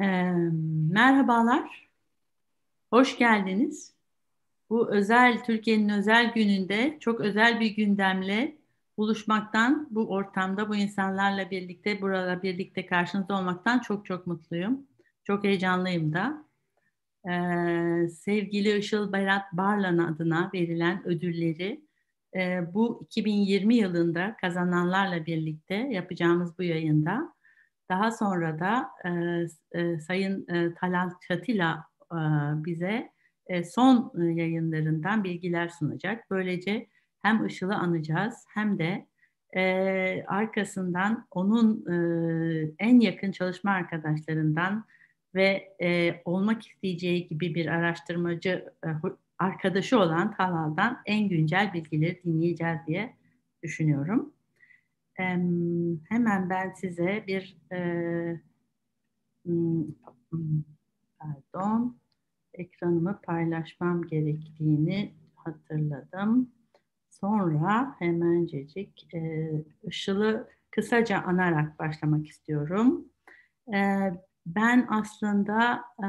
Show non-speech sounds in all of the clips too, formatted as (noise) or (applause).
Ee, merhabalar, hoş geldiniz. Bu özel, Türkiye'nin özel gününde çok özel bir gündemle buluşmaktan, bu ortamda, bu insanlarla birlikte, burada birlikte karşınızda olmaktan çok çok mutluyum. Çok heyecanlıyım da. Ee, sevgili Işıl Berat Barlan adına verilen ödülleri e, bu 2020 yılında kazananlarla birlikte yapacağımız bu yayında daha sonra da e, e, Sayın e, Talant Çatila e, bize e, son e, yayınlarından bilgiler sunacak. Böylece hem Işıl'ı anacağız hem de e, arkasından onun e, en yakın çalışma arkadaşlarından ve e, olmak isteyeceği gibi bir araştırmacı e, arkadaşı olan Talal'dan en güncel bilgileri dinleyeceğiz diye düşünüyorum. Hemen ben size bir e, pardon ekranımı paylaşmam gerektiğini hatırladım. Sonra hemencecik e, Işıl'ı kısaca anarak başlamak istiyorum. E, ben aslında e,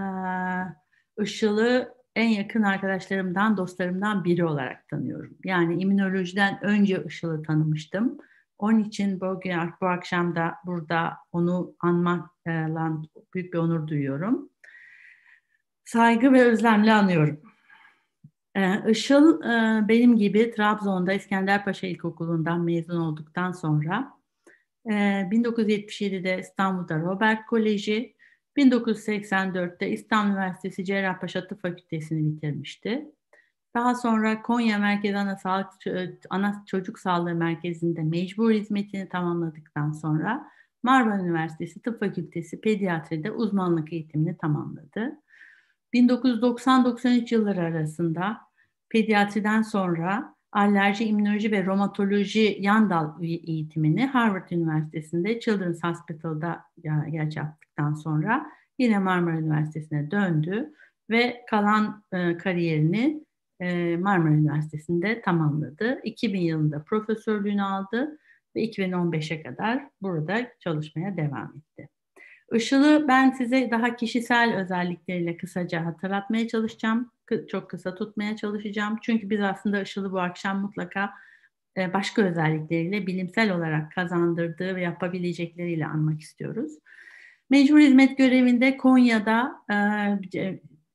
Işıl'ı en yakın arkadaşlarımdan, dostlarımdan biri olarak tanıyorum. Yani immünolojiden önce Işıl'ı tanımıştım. Onun için bugün bu akşam da burada onu anmakla büyük bir onur duyuyorum. Saygı ve özlemle anıyorum. Işıl benim gibi Trabzon'da İskenderpaşa İlkokulu'ndan mezun olduktan sonra 1977'de İstanbul'da Robert Koleji, 1984'te İstanbul Üniversitesi Cerrahpaşa Tıp Fakültesini bitirmişti. Daha sonra Konya Merkez Ana Sağlık Ana Çocuk Sağlığı Merkezi'nde mecbur hizmetini tamamladıktan sonra Marmara Üniversitesi Tıp Fakültesi Pediatride uzmanlık eğitimini tamamladı. 1990-93 yılları arasında pediatriden sonra alerji, immünoloji ve romatoloji yan dal eğitimini Harvard Üniversitesi'nde Children's Hospital'da gerçi sonra yine Marmara Üniversitesi'ne döndü ve kalan e, kariyerini Marmara Üniversitesi'nde tamamladı. 2000 yılında profesörlüğünü aldı ve 2015'e kadar burada çalışmaya devam etti. Işıl'ı ben size daha kişisel özellikleriyle kısaca hatırlatmaya çalışacağım. Çok kısa tutmaya çalışacağım. Çünkü biz aslında Işıl'ı bu akşam mutlaka e, başka özellikleriyle bilimsel olarak kazandırdığı ve yapabilecekleriyle anmak istiyoruz. Mecbur hizmet görevinde Konya'da e,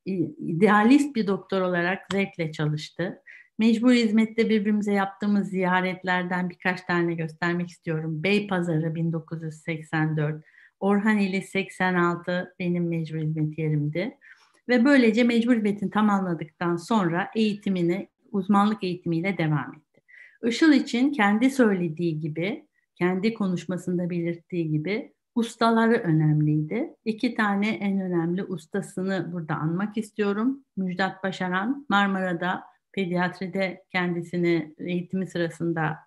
idealist bir doktor olarak zevkle çalıştı. Mecbur hizmette birbirimize yaptığımız ziyaretlerden birkaç tane göstermek istiyorum. Beypazarı 1984, Orhaneli 86 benim mecbur hizmet yerimdi. Ve böylece mecbur hizmetini tamamladıktan sonra eğitimini, uzmanlık eğitimiyle devam etti. Işıl için kendi söylediği gibi, kendi konuşmasında belirttiği gibi ustaları önemliydi. İki tane en önemli ustasını burada anmak istiyorum. Müjdat Başaran Marmara'da pediatride kendisini eğitimi sırasında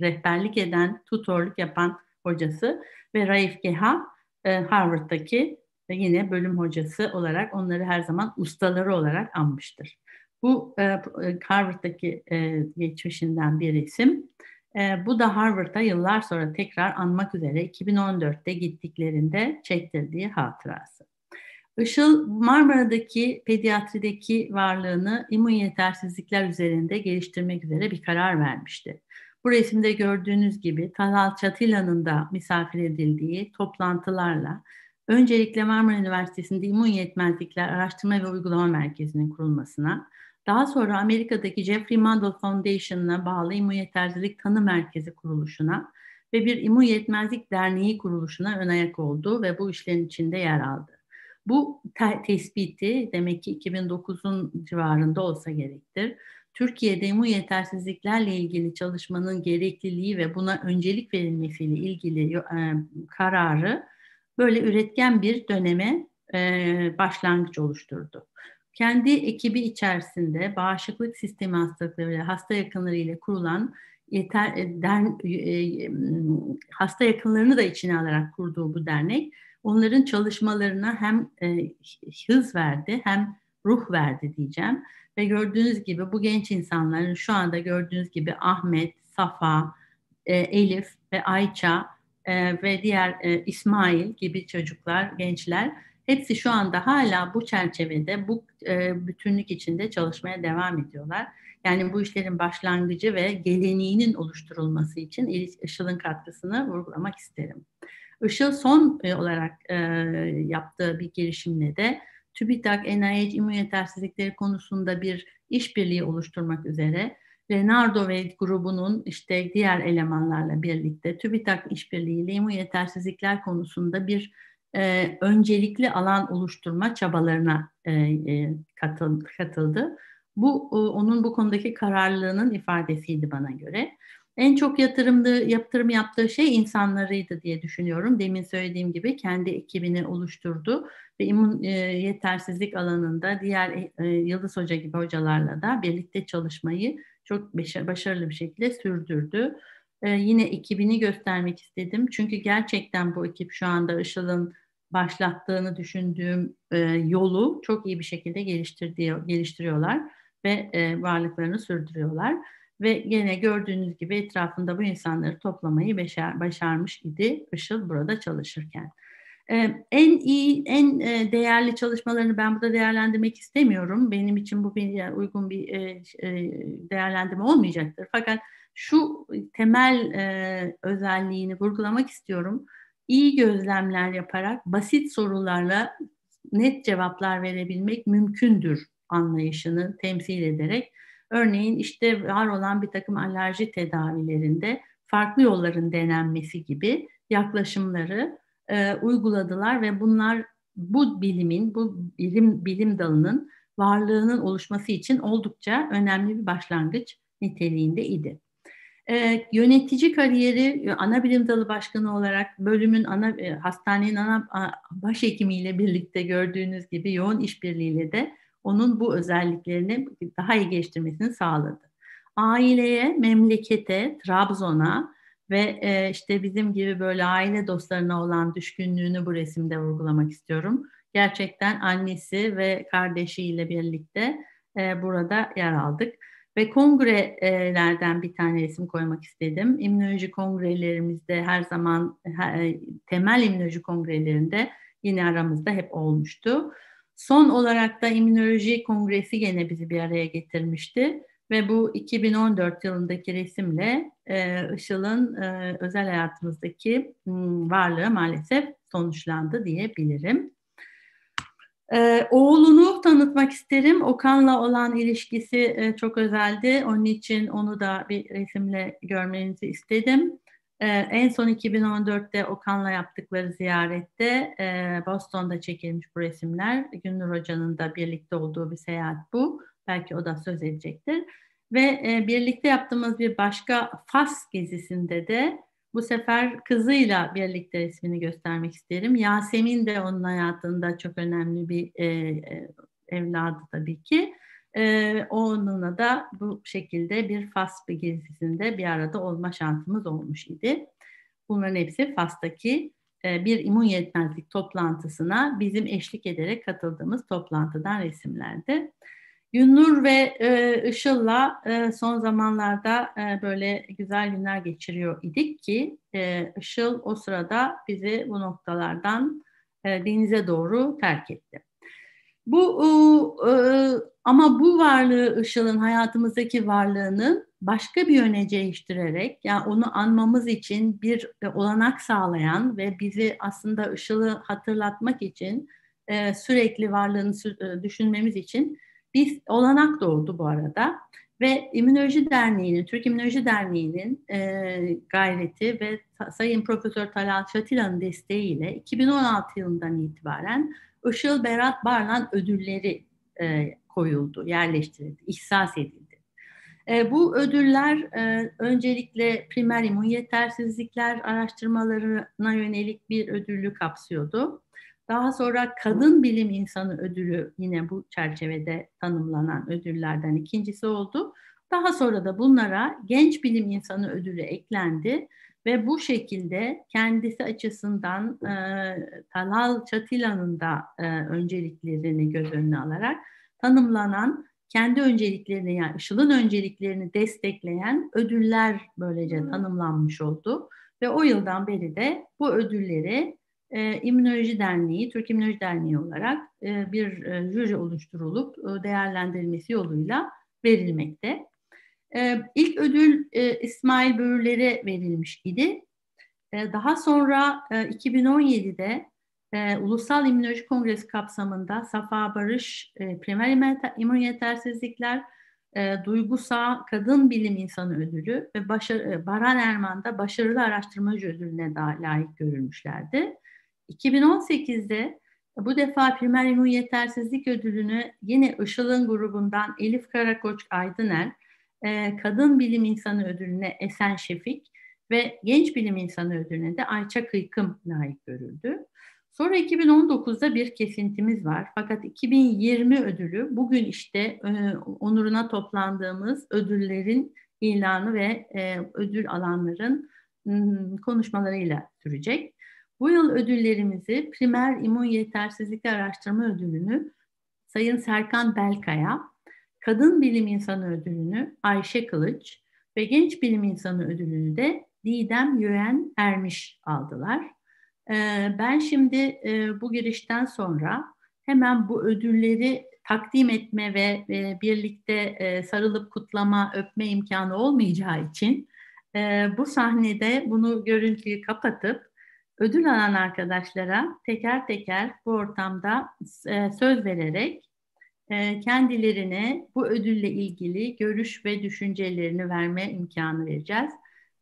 rehberlik eden, tutorluk yapan hocası ve Raif Geha e, Harvard'daki yine bölüm hocası olarak onları her zaman ustaları olarak anmıştır. Bu e, e, Harvard'daki geçmişinden bir isim. Bu da Harvard'a yıllar sonra tekrar anmak üzere 2014'te gittiklerinde çektirdiği hatırası. Işıl Marmara'daki pediatrideki varlığını immün yetersizlikler üzerinde geliştirmek üzere bir karar vermişti. Bu resimde gördüğünüz gibi Talal Çatila'nın da misafir edildiği toplantılarla öncelikle Marmara Üniversitesi'nde İmmün Yetmezlikler Araştırma ve Uygulama Merkezi'nin kurulmasına, daha sonra Amerika'daki Jeffrey Mandel Foundation'ına bağlı İmmün Yetersizlik Tanı Merkezi kuruluşuna ve bir İmmün Yetmezlik Derneği kuruluşuna ön ayak oldu ve bu işlerin içinde yer aldı. Bu te- tespiti demek ki 2009'un civarında olsa gerektir. Türkiye'de immün yetersizliklerle ilgili çalışmanın gerekliliği ve buna öncelik verilmesiyle ilgili e, kararı böyle üretken bir döneme e, başlangıç oluşturdu. Kendi ekibi içerisinde bağışıklık sistemi hastalıkları hasta yakınları ile kurulan yeter, e, der, e, hasta yakınlarını da içine alarak kurduğu bu dernek onların çalışmalarına hem e, hız verdi hem ruh verdi diyeceğim. Ve gördüğünüz gibi bu genç insanların şu anda gördüğünüz gibi Ahmet, Safa, e, Elif ve Ayça e, ve diğer e, İsmail gibi çocuklar, gençler hepsi şu anda hala bu çerçevede, bu e, bütünlük içinde çalışmaya devam ediyorlar. Yani bu işlerin başlangıcı ve geleneğinin oluşturulması için Işıl'ın katkısını vurgulamak isterim. Işıl son e, olarak e, yaptığı bir girişimle de TÜBİTAK, NIH immün yetersizlikleri konusunda bir işbirliği oluşturmak üzere Leonardo ve grubunun işte diğer elemanlarla birlikte TÜBİTAK işbirliğiyle immün yetersizlikler konusunda bir e, öncelikli alan oluşturma çabalarına e, e, katıl, katıldı. Bu e, onun bu konudaki kararlılığının ifadesiydi bana göre. En çok yatırımlı, yatırım yaptığı şey insanlarıydı diye düşünüyorum. Demin söylediğim gibi kendi ekibini oluşturdu ve immün e, yetersizlik alanında diğer e, Yıldız Hoca gibi hocalarla da birlikte çalışmayı çok başarılı bir şekilde sürdürdü. E, yine ekibini göstermek istedim. Çünkü gerçekten bu ekip şu anda Işıl'ın başlattığını düşündüğüm e, yolu çok iyi bir şekilde geliştiriyorlar ve e, varlıklarını sürdürüyorlar. Ve gene gördüğünüz gibi etrafında bu insanları toplamayı başar, başarmış idi Işıl burada çalışırken. Ee, en iyi, en e, değerli çalışmalarını ben burada değerlendirmek istemiyorum. Benim için bu bir uygun bir e, e, değerlendirme olmayacaktır. Fakat şu temel e, özelliğini vurgulamak istiyorum. İyi gözlemler yaparak basit sorularla net cevaplar verebilmek mümkündür anlayışını temsil ederek Örneğin işte var olan bir takım alerji tedavilerinde farklı yolların denenmesi gibi yaklaşımları e, uyguladılar ve bunlar bu bilimin, bu bilim bilim dalının varlığının oluşması için oldukça önemli bir başlangıç niteliğinde idi. E, yönetici kariyeri ana bilim dalı başkanı olarak bölümün ana e, hastanenin ana başhekimiyle birlikte gördüğünüz gibi yoğun işbirliğiyle de onun bu özelliklerini daha iyi geliştirmesini sağladı. Aileye, memlekete, Trabzon'a ve e, işte bizim gibi böyle aile dostlarına olan düşkünlüğünü bu resimde vurgulamak istiyorum. Gerçekten annesi ve kardeşiyle birlikte e, burada yer aldık. Ve kongrelerden bir tane resim koymak istedim. İmmünoloji kongrelerimizde her zaman e, temel immünoloji kongrelerinde yine aramızda hep olmuştu. Son olarak da İmmünoloji Kongresi gene bizi bir araya getirmişti. Ve bu 2014 yılındaki resimle e, Işıl'ın e, özel hayatımızdaki m, varlığı maalesef sonuçlandı diyebilirim. E, oğlunu tanıtmak isterim. Okan'la olan ilişkisi e, çok özeldi. Onun için onu da bir resimle görmenizi istedim. Ee, en son 2014'te Okan'la yaptıkları ziyarette e, Boston'da çekilmiş bu resimler. Gündür Hoca'nın da birlikte olduğu bir seyahat bu. Belki o da söz edecektir. Ve e, birlikte yaptığımız bir başka Fas gezisinde de bu sefer kızıyla birlikte resmini göstermek isterim. Yasemin de onun hayatında çok önemli bir e, e evladı tabii ki. Ee, onunla da bu şekilde bir Fas bir gezisinde bir arada olma şansımız olmuş idi. Bunların hepsi Fas'taki e, bir immün yetmezlik toplantısına bizim eşlik ederek katıldığımız toplantıdan resimlerdi. Günnur ve e, Işıl'la e, son zamanlarda e, böyle güzel günler geçiriyor idik ki e, Işıl o sırada bizi bu noktalardan e, denize doğru terk etti. Bu e, ama bu varlığı Işıl'ın hayatımızdaki varlığının başka bir yöne değiştirerek yani onu anmamız için bir e, olanak sağlayan ve bizi aslında Işıl'ı hatırlatmak için e, sürekli varlığını e, düşünmemiz için bir olanak doğdu bu arada. Ve İmmünoloji Derneği'nin, Türk İmmünoloji Derneği'nin e, gayreti ve Sayın Profesör Talal Çatila'nın desteğiyle 2016 yılından itibaren Işıl Berat Barlan ödülleri e, koyuldu, yerleştirildi, ihsas edildi. E, bu ödüller e, öncelikle primer immün yetersizlikler araştırmalarına yönelik bir ödüllü kapsıyordu. Daha sonra kadın bilim insanı ödülü yine bu çerçevede tanımlanan ödüllerden ikincisi oldu. Daha sonra da bunlara genç bilim insanı ödülü eklendi ve bu şekilde kendisi açısından e, Talal Çatila'nın da e, önceliklerini göz önüne alarak tanımlanan kendi önceliklerini yani Işıl'ın önceliklerini destekleyen ödüller böylece tanımlanmış oldu. Ve o yıldan beri de bu ödülleri e, İmmünoloji Derneği, Türk İmmünoloji Derneği olarak e, bir e, jüri oluşturulup e, değerlendirilmesi yoluyla verilmekte. E, ilk ödül e, İsmail Börüler'e verilmiş idi. E, daha sonra e, 2017'de e, Ulusal İmmünoloji Kongresi kapsamında Safa Barış e, Primer İmmün Yetersizlikler, e, Duygusal Kadın Bilim İnsanı Ödülü ve Başar, e, Baran Erman'da Başarılı Araştırmacı Ödülüne daha layık görülmüşlerdi. 2018'de bu defa Primer İmmün Yetersizlik Ödülünü yine Işıl'ın grubundan Elif Karakoç Aydıner, e, Kadın Bilim İnsanı Ödülüne Esen Şefik ve Genç Bilim İnsanı Ödülüne de Ayça Kıykım layık görüldü. Sonra 2019'da bir kesintimiz var. Fakat 2020 ödülü bugün işte e, onuruna toplandığımız ödüllerin ilanı ve e, ödül alanların m, konuşmalarıyla sürecek. Bu yıl ödüllerimizi Primer İmmün Yetersizlikler Araştırma Ödülünü Sayın Serkan Belkaya, Kadın Bilim İnsanı Ödülünü Ayşe Kılıç ve Genç Bilim İnsanı Ödülünü de Didem Yöğen Ermiş aldılar. Ee, ben şimdi e, bu girişten sonra hemen bu ödülleri takdim etme ve birlikte e, sarılıp kutlama, öpme imkanı olmayacağı için e, bu sahnede bunu görüntüyü kapatıp ödül alan arkadaşlara teker teker bu ortamda söz vererek kendilerine bu ödülle ilgili görüş ve düşüncelerini verme imkanı vereceğiz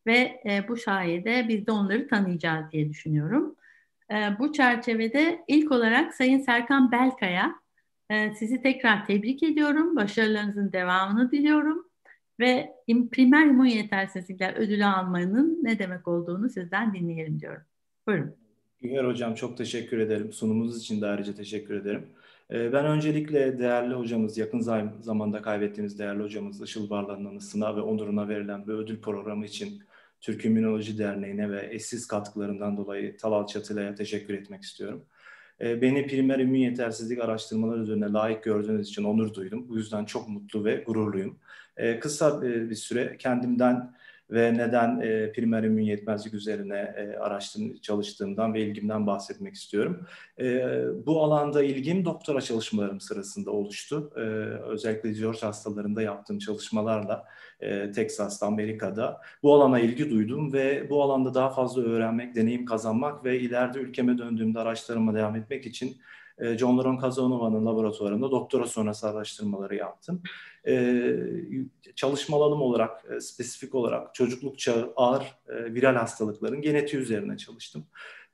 ve e, bu sayede biz de onları tanıyacağız diye düşünüyorum. E, bu çerçevede ilk olarak Sayın Serkan Belkaya e, sizi tekrar tebrik ediyorum. Başarılarınızın devamını diliyorum ve primer immün yetersizlikler ödülü almanın ne demek olduğunu sizden dinleyelim diyorum. Buyurun. Güher Hocam çok teşekkür ederim. Sunumunuz için de ayrıca teşekkür ederim. E, ben öncelikle değerli hocamız, yakın zamanda kaybettiğimiz değerli hocamız Işıl Barlan'ın anısına ve onuruna verilen bu ödül programı için Türk İmmünoloji Derneği'ne ve eşsiz katkılarından dolayı Talal Çatılay'a teşekkür etmek istiyorum. Ee, beni primer immün yetersizlik araştırmaları üzerine layık gördüğünüz için onur duydum. Bu yüzden çok mutlu ve gururluyum. Ee, kısa bir süre kendimden ve neden e, primer immün yetmezlik üzerine e, araştırma çalıştığımdan ve ilgimden bahsetmek istiyorum. E, bu alanda ilgim doktora çalışmalarım sırasında oluştu. E, özellikle George hastalarında yaptığım çalışmalarla e, Texas'ta, Amerika'da bu alana ilgi duydum ve bu alanda daha fazla öğrenmek, deneyim kazanmak ve ileride ülkeme döndüğümde araştırma devam etmek için e, John Loron Kazanova'nın laboratuvarında doktora sonrası araştırmaları yaptım. Ee, çalışma alanım olarak, e, spesifik olarak çocukluk çağı ağır e, viral hastalıkların genetiği üzerine çalıştım.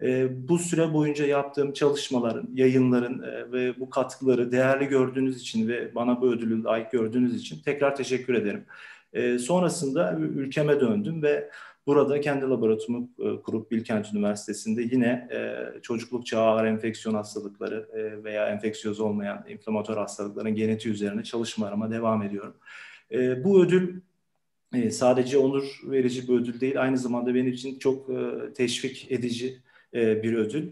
Ee, bu süre boyunca yaptığım çalışmaların, yayınların e, ve bu katkıları değerli gördüğünüz için ve bana bu ödülü layık gördüğünüz için tekrar teşekkür ederim. Sonrasında ülkeme döndüm ve Burada kendi laboratuvarımı e, kurup Bilkent Üniversitesi'nde yine e, çocukluk çağı ağır enfeksiyon hastalıkları e, veya enfeksiyöz olmayan inflamatör hastalıkların genetiği üzerine çalışmalarıma devam ediyorum. Bu ödül sadece onur verici bir ödül değil, aynı zamanda benim için çok teşvik edici bir ödül.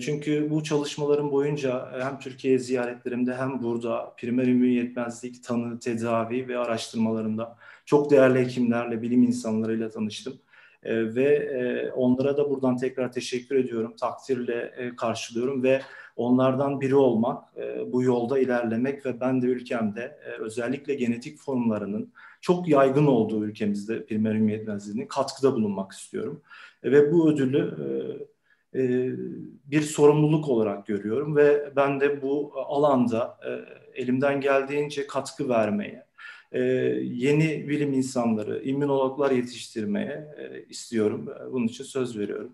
Çünkü bu çalışmalarım boyunca hem Türkiye ziyaretlerimde hem burada primer immün yetmezlik, tanı, tedavi ve araştırmalarımda çok değerli hekimlerle, bilim insanlarıyla tanıştım. E, ve e, onlara da buradan tekrar teşekkür ediyorum, takdirle e, karşılıyorum ve onlardan biri olmak, e, bu yolda ilerlemek ve ben de ülkemde e, özellikle genetik formlarının çok yaygın olduğu ülkemizde primer ümiyetmezliğinin katkıda bulunmak istiyorum. E, ve bu ödülü e, e, bir sorumluluk olarak görüyorum ve ben de bu alanda e, elimden geldiğince katkı vermeye, e, yeni bilim insanları, immünologlar yetiştirmeye e, istiyorum. Bunun için söz veriyorum.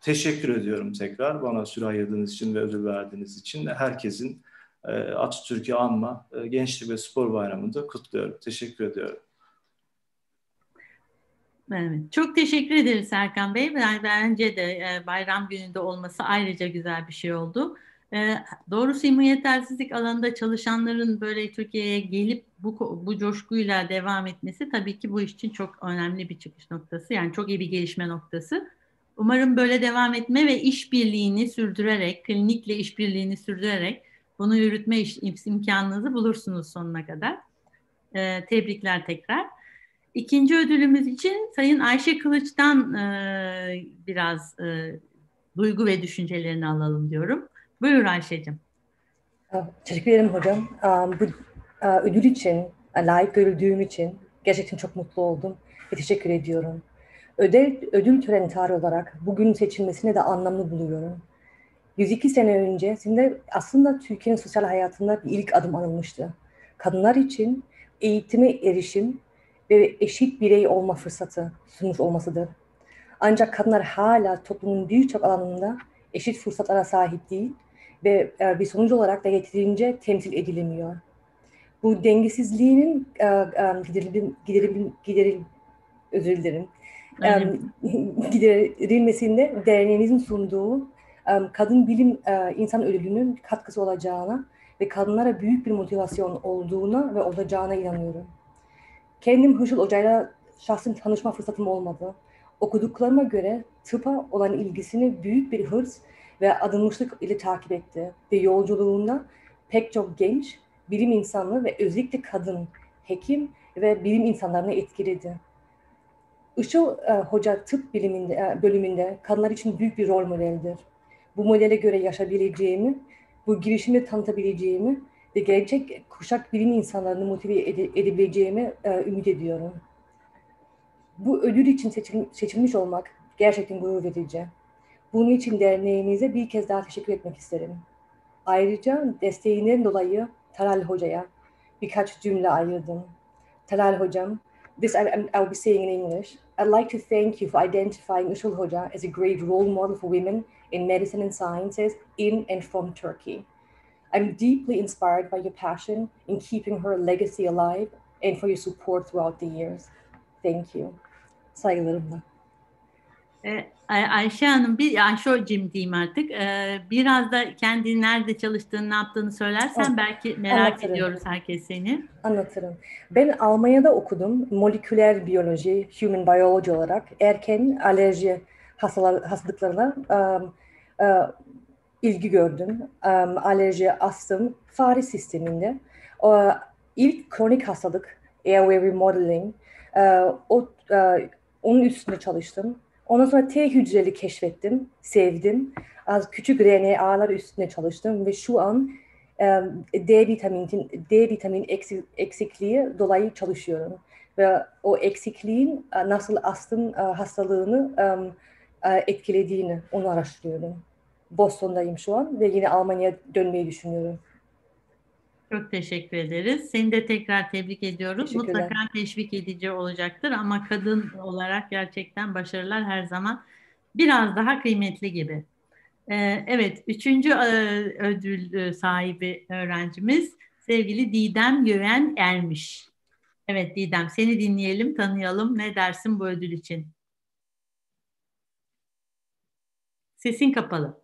Teşekkür ediyorum tekrar bana süre ayırdığınız için ve ödül verdiğiniz için. Herkesin e, Atatürk'ü anma e, Gençlik ve Spor Bayramı'nı da kutluyorum. Teşekkür ediyorum. Evet, çok teşekkür ederiz Serkan Bey. Bence de e, bayram gününde olması ayrıca güzel bir şey oldu. E, doğrusu immün yetersizlik alanında çalışanların böyle Türkiye'ye gelip bu, bu coşkuyla devam etmesi tabii ki bu iş için çok önemli bir çıkış noktası. Yani çok iyi bir gelişme noktası. Umarım böyle devam etme ve işbirliğini sürdürerek, klinikle işbirliğini sürdürerek bunu yürütme iş, imkanınızı bulursunuz sonuna kadar. Ee, tebrikler tekrar. İkinci ödülümüz için Sayın Ayşe Kılıç'tan e, biraz e, duygu ve düşüncelerini alalım diyorum. Buyur Ayşe'cim. Teşekkür ederim hocam. Bu ödül için, layık görüldüğüm için gerçekten çok mutlu oldum ve teşekkür ediyorum. Ödül, ödül töreni tarihi olarak bugün seçilmesini de anlamlı buluyorum. 102 sene önce aslında Türkiye'nin sosyal hayatında bir ilk adım alınmıştı. Kadınlar için eğitime erişim ve eşit birey olma fırsatı sunmuş olmasıdır. Ancak kadınlar hala toplumun birçok alanında eşit fırsatlara sahip değil ve e, bir sonuç olarak da yeterince temsil edilemiyor. Bu dengesizliğinin e, e, giderilmesinde gideril, özür dilerim, (laughs) giderilmesinde derneğimizin sunduğu kadın bilim insan ödülünün katkısı olacağına ve kadınlara büyük bir motivasyon olduğuna ve olacağına inanıyorum. Kendim Hışıl Hoca'yla şahsın tanışma fırsatım olmadı. Okuduklarıma göre tıpa olan ilgisini büyük bir hırs ve adılmışlık ile takip etti ve yolculuğunda pek çok genç bilim insanı ve özellikle kadın hekim ve bilim insanlarını etkiledi. Işıl e, Hoca tıp biliminde, e, bölümünde kadınlar için büyük bir rol modeldir. Bu modele göre yaşayabileceğimi, bu girişimi tanıtabileceğimi ve gelecek kuşak bilim insanlarını motive ede, edebileceğimi e, ümit ediyorum. Bu ödül için seçil, seçilmiş olmak gerçekten gurur verici. Bunun için derneğimize bir kez daha teşekkür etmek isterim. Ayrıca desteğinden dolayı Talal Hoca'ya birkaç cümle ayırdım. Talal Hocam, this I, I'll be saying in English. I'd like to thank you for identifying Ushul Hoca as a great role model for women in medicine and sciences in and from Turkey. I'm deeply inspired by your passion in keeping her legacy alive and for your support throughout the years. Thank you. Saygılarımla. Ee, Ayşe Hanım, bir Ayşe Hocam diyeyim artık. Ee, biraz da kendi nerede çalıştığını, ne yaptığını söylersen evet. belki merak Anlatırım. ediyoruz herkes seni. Anlatırım. Ben Almanya'da okudum. Moleküler biyoloji, human biology olarak erken alerji hastalıklarına um, uh, ilgi gördüm. Um, alerji, astım, fare sisteminde. Uh, ilk kronik hastalık, airway remodeling, uh, o, onun üstünde çalıştım Ondan sonra T hücreli keşfettim, sevdim. Az küçük RNA'lar üstüne çalıştım ve şu an D vitamin D vitamin eksikliği dolayı çalışıyorum ve o eksikliğin nasıl astım hastalığını etkilediğini onu araştırıyorum. Boston'dayım şu an ve yine Almanya'ya dönmeyi düşünüyorum. Çok teşekkür ederiz. Seni de tekrar tebrik ediyoruz. Mutlaka teşvik edici olacaktır ama kadın olarak gerçekten başarılar her zaman biraz daha kıymetli gibi. Ee, evet, üçüncü e, ödül e, sahibi öğrencimiz sevgili Didem Göğen Ermiş. Evet Didem, seni dinleyelim, tanıyalım. Ne dersin bu ödül için? Sesin kapalı.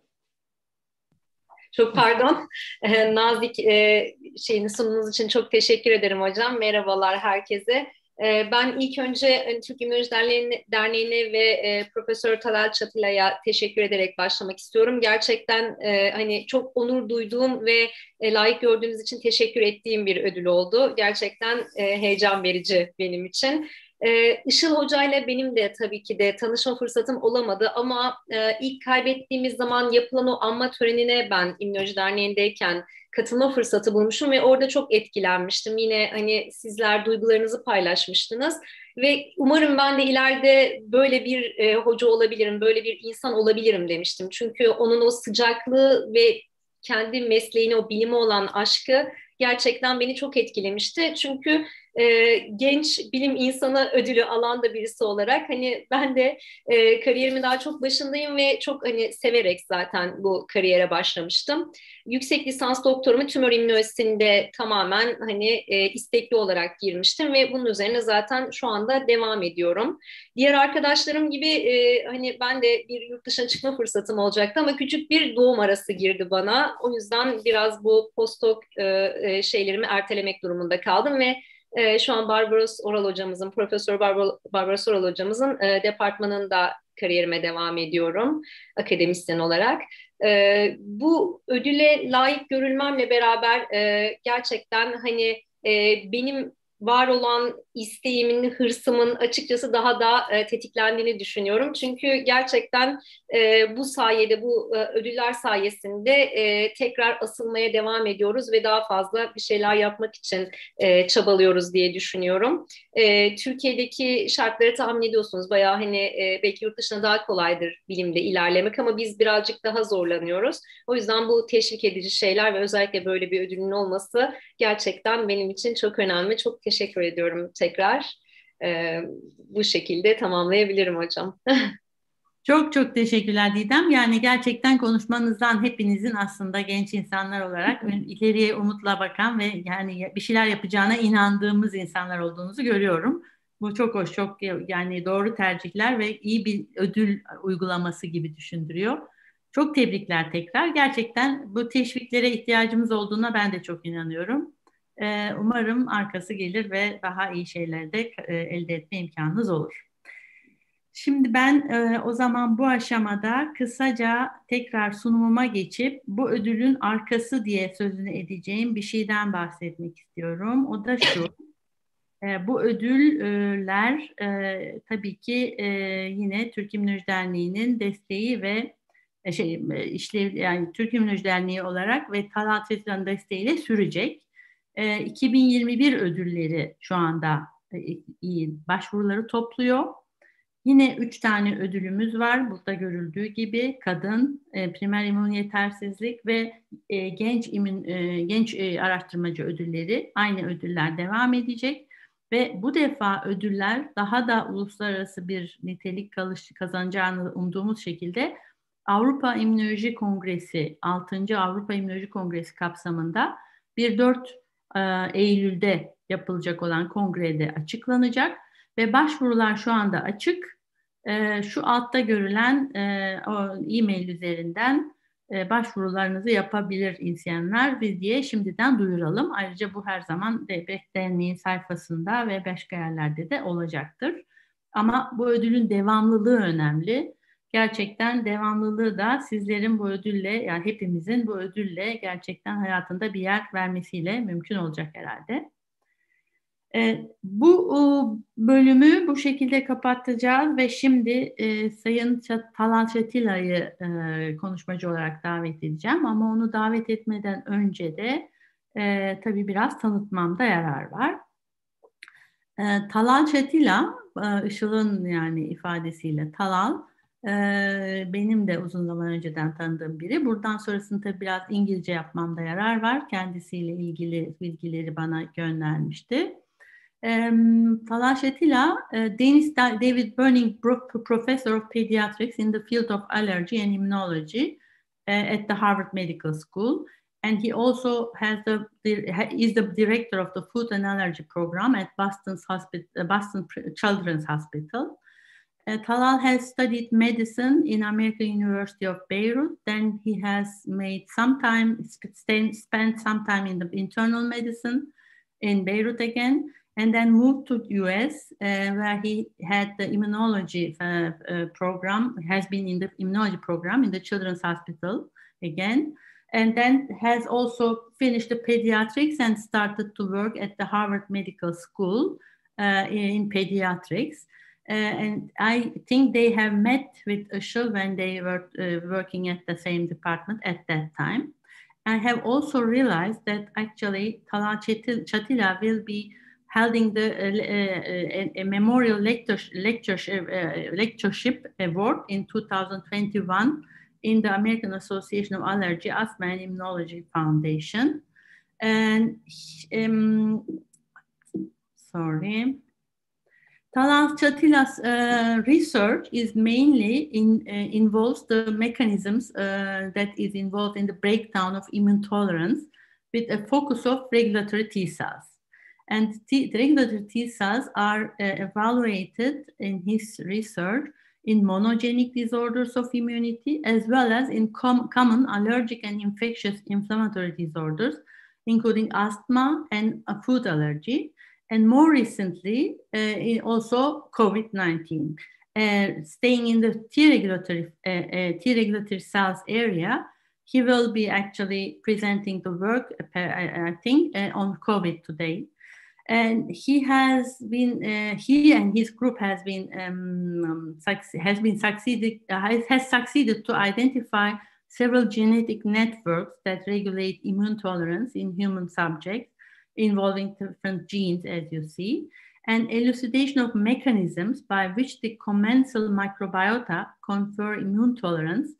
Çok pardon. (laughs) Ee, nazik e, şeyini sunumunuz için çok teşekkür ederim hocam. Merhabalar herkese. Ee, ben ilk önce hani, Türk İmmünoloji Derneği'ne, Derneği'ne ve e, Profesör Talal Çatılay'a teşekkür ederek başlamak istiyorum. Gerçekten e, hani çok onur duyduğum ve e, layık gördüğünüz için teşekkür ettiğim bir ödül oldu. Gerçekten e, heyecan verici benim için. Ee, Işıl Hoca ile benim de tabii ki de tanışma fırsatım olamadı ama e, ilk kaybettiğimiz zaman yapılan o anma törenine ben İmmünoloji Derneği'ndeyken katılma fırsatı bulmuşum ve orada çok etkilenmiştim. Yine hani sizler duygularınızı paylaşmıştınız ve umarım ben de ileride böyle bir e, hoca olabilirim, böyle bir insan olabilirim demiştim. Çünkü onun o sıcaklığı ve kendi mesleğine, o bilime olan aşkı gerçekten beni çok etkilemişti. Çünkü e, genç bilim insanı ödülü alan da birisi olarak hani ben de e, kariyerimin daha çok başındayım ve çok hani severek zaten bu kariyere başlamıştım. Yüksek lisans doktorumu tümör immünolojisinde tamamen hani e, istekli olarak girmiştim ve bunun üzerine zaten şu anda devam ediyorum. Diğer arkadaşlarım gibi e, hani ben de bir yurt dışına çıkma fırsatım olacaktı ama küçük bir doğum arası girdi bana. O yüzden biraz bu postdoc e, e, şeylerimi ertelemek durumunda kaldım ve e, şu an Barbaros Oral hocamızın, Profesör Barbar Barbaros Oral hocamızın e, departmanında kariyerime devam ediyorum akademisyen olarak. E, bu ödüle layık görülmemle beraber e, gerçekten hani e, benim var olan isteğimin, hırsımın açıkçası daha da e, tetiklendiğini düşünüyorum. Çünkü gerçekten e, bu sayede, bu e, ödüller sayesinde e, tekrar asılmaya devam ediyoruz ve daha fazla bir şeyler yapmak için e, çabalıyoruz diye düşünüyorum. E, Türkiye'deki şartları tahmin ediyorsunuz. Bayağı hani e, belki yurt dışına daha kolaydır bilimde ilerlemek ama biz birazcık daha zorlanıyoruz. O yüzden bu teşvik edici şeyler ve özellikle böyle bir ödülün olması gerçekten benim için çok önemli. Çok teşekkür ediyorum tekrar. Ee, bu şekilde tamamlayabilirim hocam. (laughs) Çok çok teşekkürler Didem. Yani gerçekten konuşmanızdan hepinizin aslında genç insanlar olarak ileriye umutla bakan ve yani bir şeyler yapacağına inandığımız insanlar olduğunuzu görüyorum. Bu çok hoş, çok yani doğru tercihler ve iyi bir ödül uygulaması gibi düşündürüyor. Çok tebrikler tekrar. Gerçekten bu teşviklere ihtiyacımız olduğuna ben de çok inanıyorum. Ee, umarım arkası gelir ve daha iyi şeyler de e, elde etme imkanınız olur. Şimdi ben e, o zaman bu aşamada kısaca tekrar sunumuma geçip bu ödülün arkası diye sözünü edeceğim bir şeyden bahsetmek istiyorum. O da şu. E, bu ödüller tabii ki yine Türk İmmünoloji Derneği'nin desteği ve şey işlev yani Türk İmmünoloji Derneği olarak ve Talat Fethi'nin desteğiyle sürecek. 2021 ee, ödülleri şu anda e, başvuruları topluyor. Yine üç tane ödülümüz var. Burada görüldüğü gibi kadın, e, primer immün yetersizlik ve e, genç immün, genç araştırmacı ödülleri aynı ödüller devam edecek. Ve bu defa ödüller daha da uluslararası bir nitelik kazanacağını umduğumuz şekilde Avrupa İmmünoloji Kongresi, 6. Avrupa İmmünoloji Kongresi kapsamında bir dört e, Eylül'de yapılacak olan kongrede açıklanacak ve başvurular şu anda açık. E, şu altta görülen e, e-mail üzerinden başvurularınızı yapabilir izleyenler biz diye şimdiden duyuralım. Ayrıca bu her zaman Debrek Derneği sayfasında ve başka yerlerde de olacaktır. Ama bu ödülün devamlılığı önemli gerçekten devamlılığı da sizlerin bu ödülle yani hepimizin bu ödülle gerçekten hayatında bir yer vermesiyle mümkün olacak herhalde. E, bu bölümü bu şekilde kapatacağız ve şimdi e, Sayın Talan Çatila'yı e, konuşmacı olarak davet edeceğim ama onu davet etmeden önce de e, tabii biraz tanıtmamda yarar var. E, Talal Çatila, e, Işıl'ın yani ifadesiyle Talal, benim de uzun zaman önceden tanıdığım biri. Buradan sonrasında tabii biraz İngilizce yapmamda yarar var. Kendisiyle ilgili bilgileri bana göndermişti. Talaş Etila, Danish David Burning Professor of Pediatrics in the field of allergy and immunology at the Harvard Medical School. And he also has the, is the director of the Food and Allergy Program at Boston's Hospital, Boston Children's Hospital. Uh, Talal has studied medicine in American University of Beirut. Then he has made some time, spent some time in the internal medicine in Beirut again, and then moved to US uh, where he had the immunology uh, uh, program, has been in the immunology program in the Children's Hospital again, and then has also finished the pediatrics and started to work at the Harvard Medical School uh, in pediatrics. Uh, and I think they have met with Işıl when they were uh, working at the same department at that time. I have also realized that actually Talal Chatila will be holding the uh, uh, a, a, memorial lecture, lectureship, uh, lectureship award in 2021 in the American Association of Allergy, Asthma and Immunology Foundation. And um, sorry. Talal Chatila's uh, research is mainly in, uh, involves the mechanisms uh, that is involved in the breakdown of immune tolerance with a focus of regulatory T cells. And T, regulatory T cells are uh, evaluated in his research in monogenic disorders of immunity as well as in com common allergic and infectious inflammatory disorders, including asthma and food allergy and more recently, uh, also COVID-19. Uh, staying in the T regulatory, uh, T regulatory cells area, he will be actually presenting the work, I think, on COVID today. and he has been uh, he and his group has been um, has been succeeded uh, has succeeded to identify several genetic networks that regulate immune tolerance in human subjects involving different genes as you see and elucidation of mechanisms by which the commensal microbiota confer immune tolerance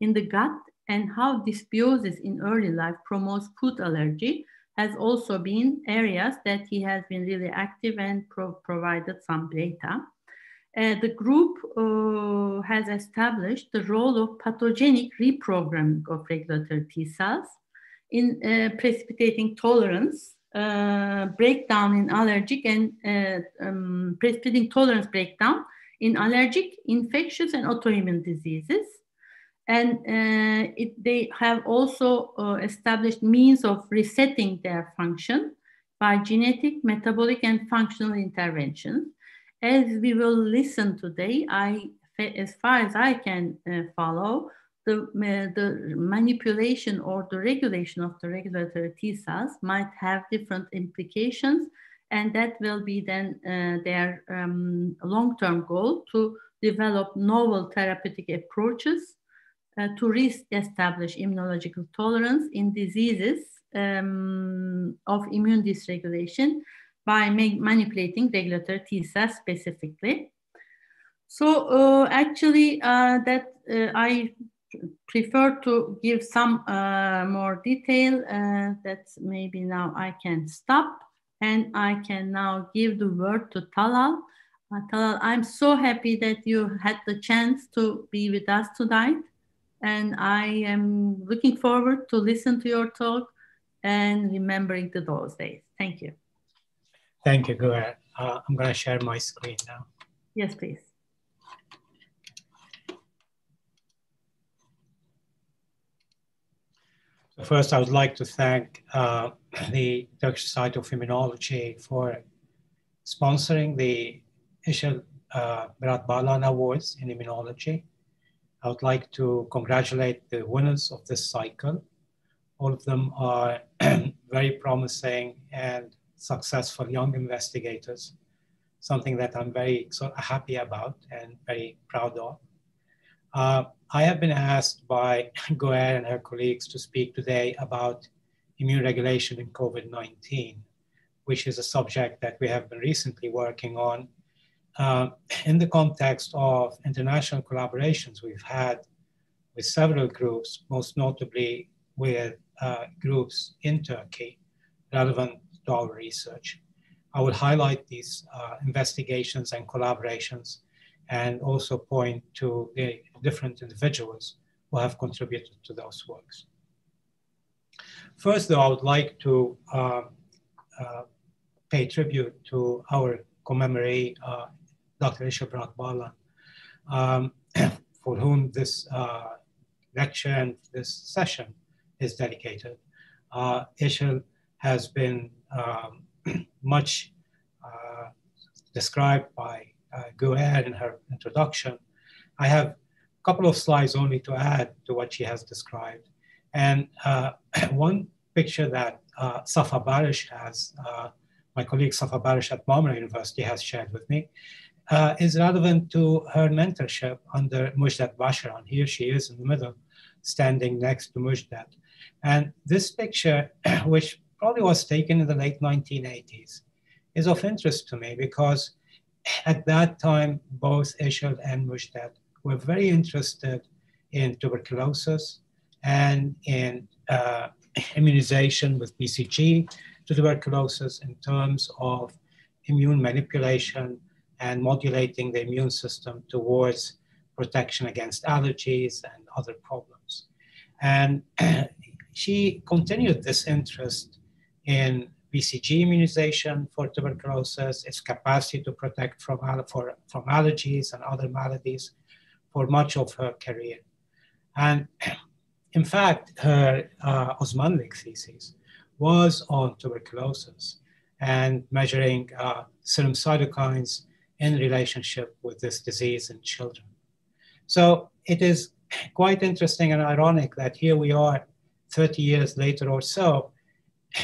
in the gut and how dysbiosis in early life promotes food allergy has also been areas that he has been really active and pro provided some data. Uh, the group uh, has established the role of pathogenic reprogramming of regulatory T cells in uh, precipitating tolerance, uh, breakdown in allergic and uh, um, precipitating tolerance breakdown in allergic, infectious, and autoimmune diseases and uh, it, they have also uh, established means of resetting their function by genetic, metabolic, and functional interventions. As we will listen today, I, as far as I can uh, follow, the, the manipulation or the regulation of the regulatory T cells might have different implications, and that will be then uh, their um, long-term goal to develop novel therapeutic approaches uh, to re-establish immunological tolerance in diseases um, of immune dysregulation by manipulating regulatory T cells specifically. So uh, actually uh, that uh, I prefer to give some uh, more detail uh, that maybe now I can stop and I can now give the word to Talal. Talal, I'm so happy that you had the chance to be with us tonight and I am looking forward to listen to your talk and remembering to those days. Thank you. Thank you, Güher. Uh, I'm going to share my screen now. Yes, please. First, I would like to thank uh, (clears throat) the Turkish Society of Immunology for sponsoring the Işıl uh, Berat Barlan Awards in Immunology. I would like to congratulate the winners of this cycle. All of them are (clears throat) very promising and successful young investigators, something that I'm very of happy about and very proud of. Uh, I have been asked by (laughs) Güher and her colleagues to speak today about immune regulation in COVID-19, which is a subject that we have been recently working on uh, in the context of international collaborations we've had with several groups, most notably with uh, groups in Turkey relevant to our research. I will highlight these uh, investigations and collaborations and also point to the different individuals who have contributed to those works. First, though, I would like to uh, uh, pay tribute to our commemoree uh, Dr. Işıl Berat Barlan, um, (clears throat) for whom this uh, lecture and this session is dedicated. Uh, has been um, (clears throat) much uh, described by uh, Güher in her introduction. I have a couple of slides only to add to what she has described. And uh, (clears throat) one picture that uh, Safa Barış has, uh, my colleague Safa Barış at Marmara University has shared with me, uh, is relevant to her mentorship under Müjdat Başaran. Here she is in the middle, standing next to Müjdat. And this picture, (clears throat) which probably was taken in the late 1980s, is of interest to me because at that time, both Işıl and Müjdat were very interested in tuberculosis and in uh, immunization with BCG to tuberculosis in terms of immune manipulation and modulating the immune system towards protection against allergies and other problems. And (clears throat) she continued this interest in BCG immunization for tuberculosis, its capacity to protect from, for, from allergies and other maladies for much of her career. And (clears throat) in fact, her uh, uzmanlık thesis was on tuberculosis and measuring uh, serum cytokines in relationship with this disease in children. So it is (clears throat) quite interesting and ironic that here we are 30 years later or so,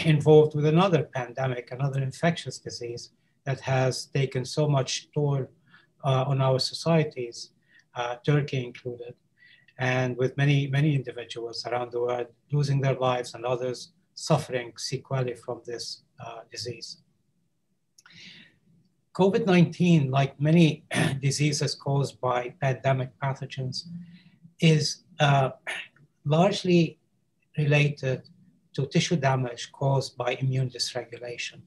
involved with another pandemic, another infectious disease that has taken so much toll uh, on our societies, uh, Turkey included, and with many, many individuals around the world losing their lives and others suffering sequelae from this uh, disease. COVID 19, like many (clears throat) diseases caused by pandemic pathogens, is uh, largely related to tissue damage caused by immune dysregulation,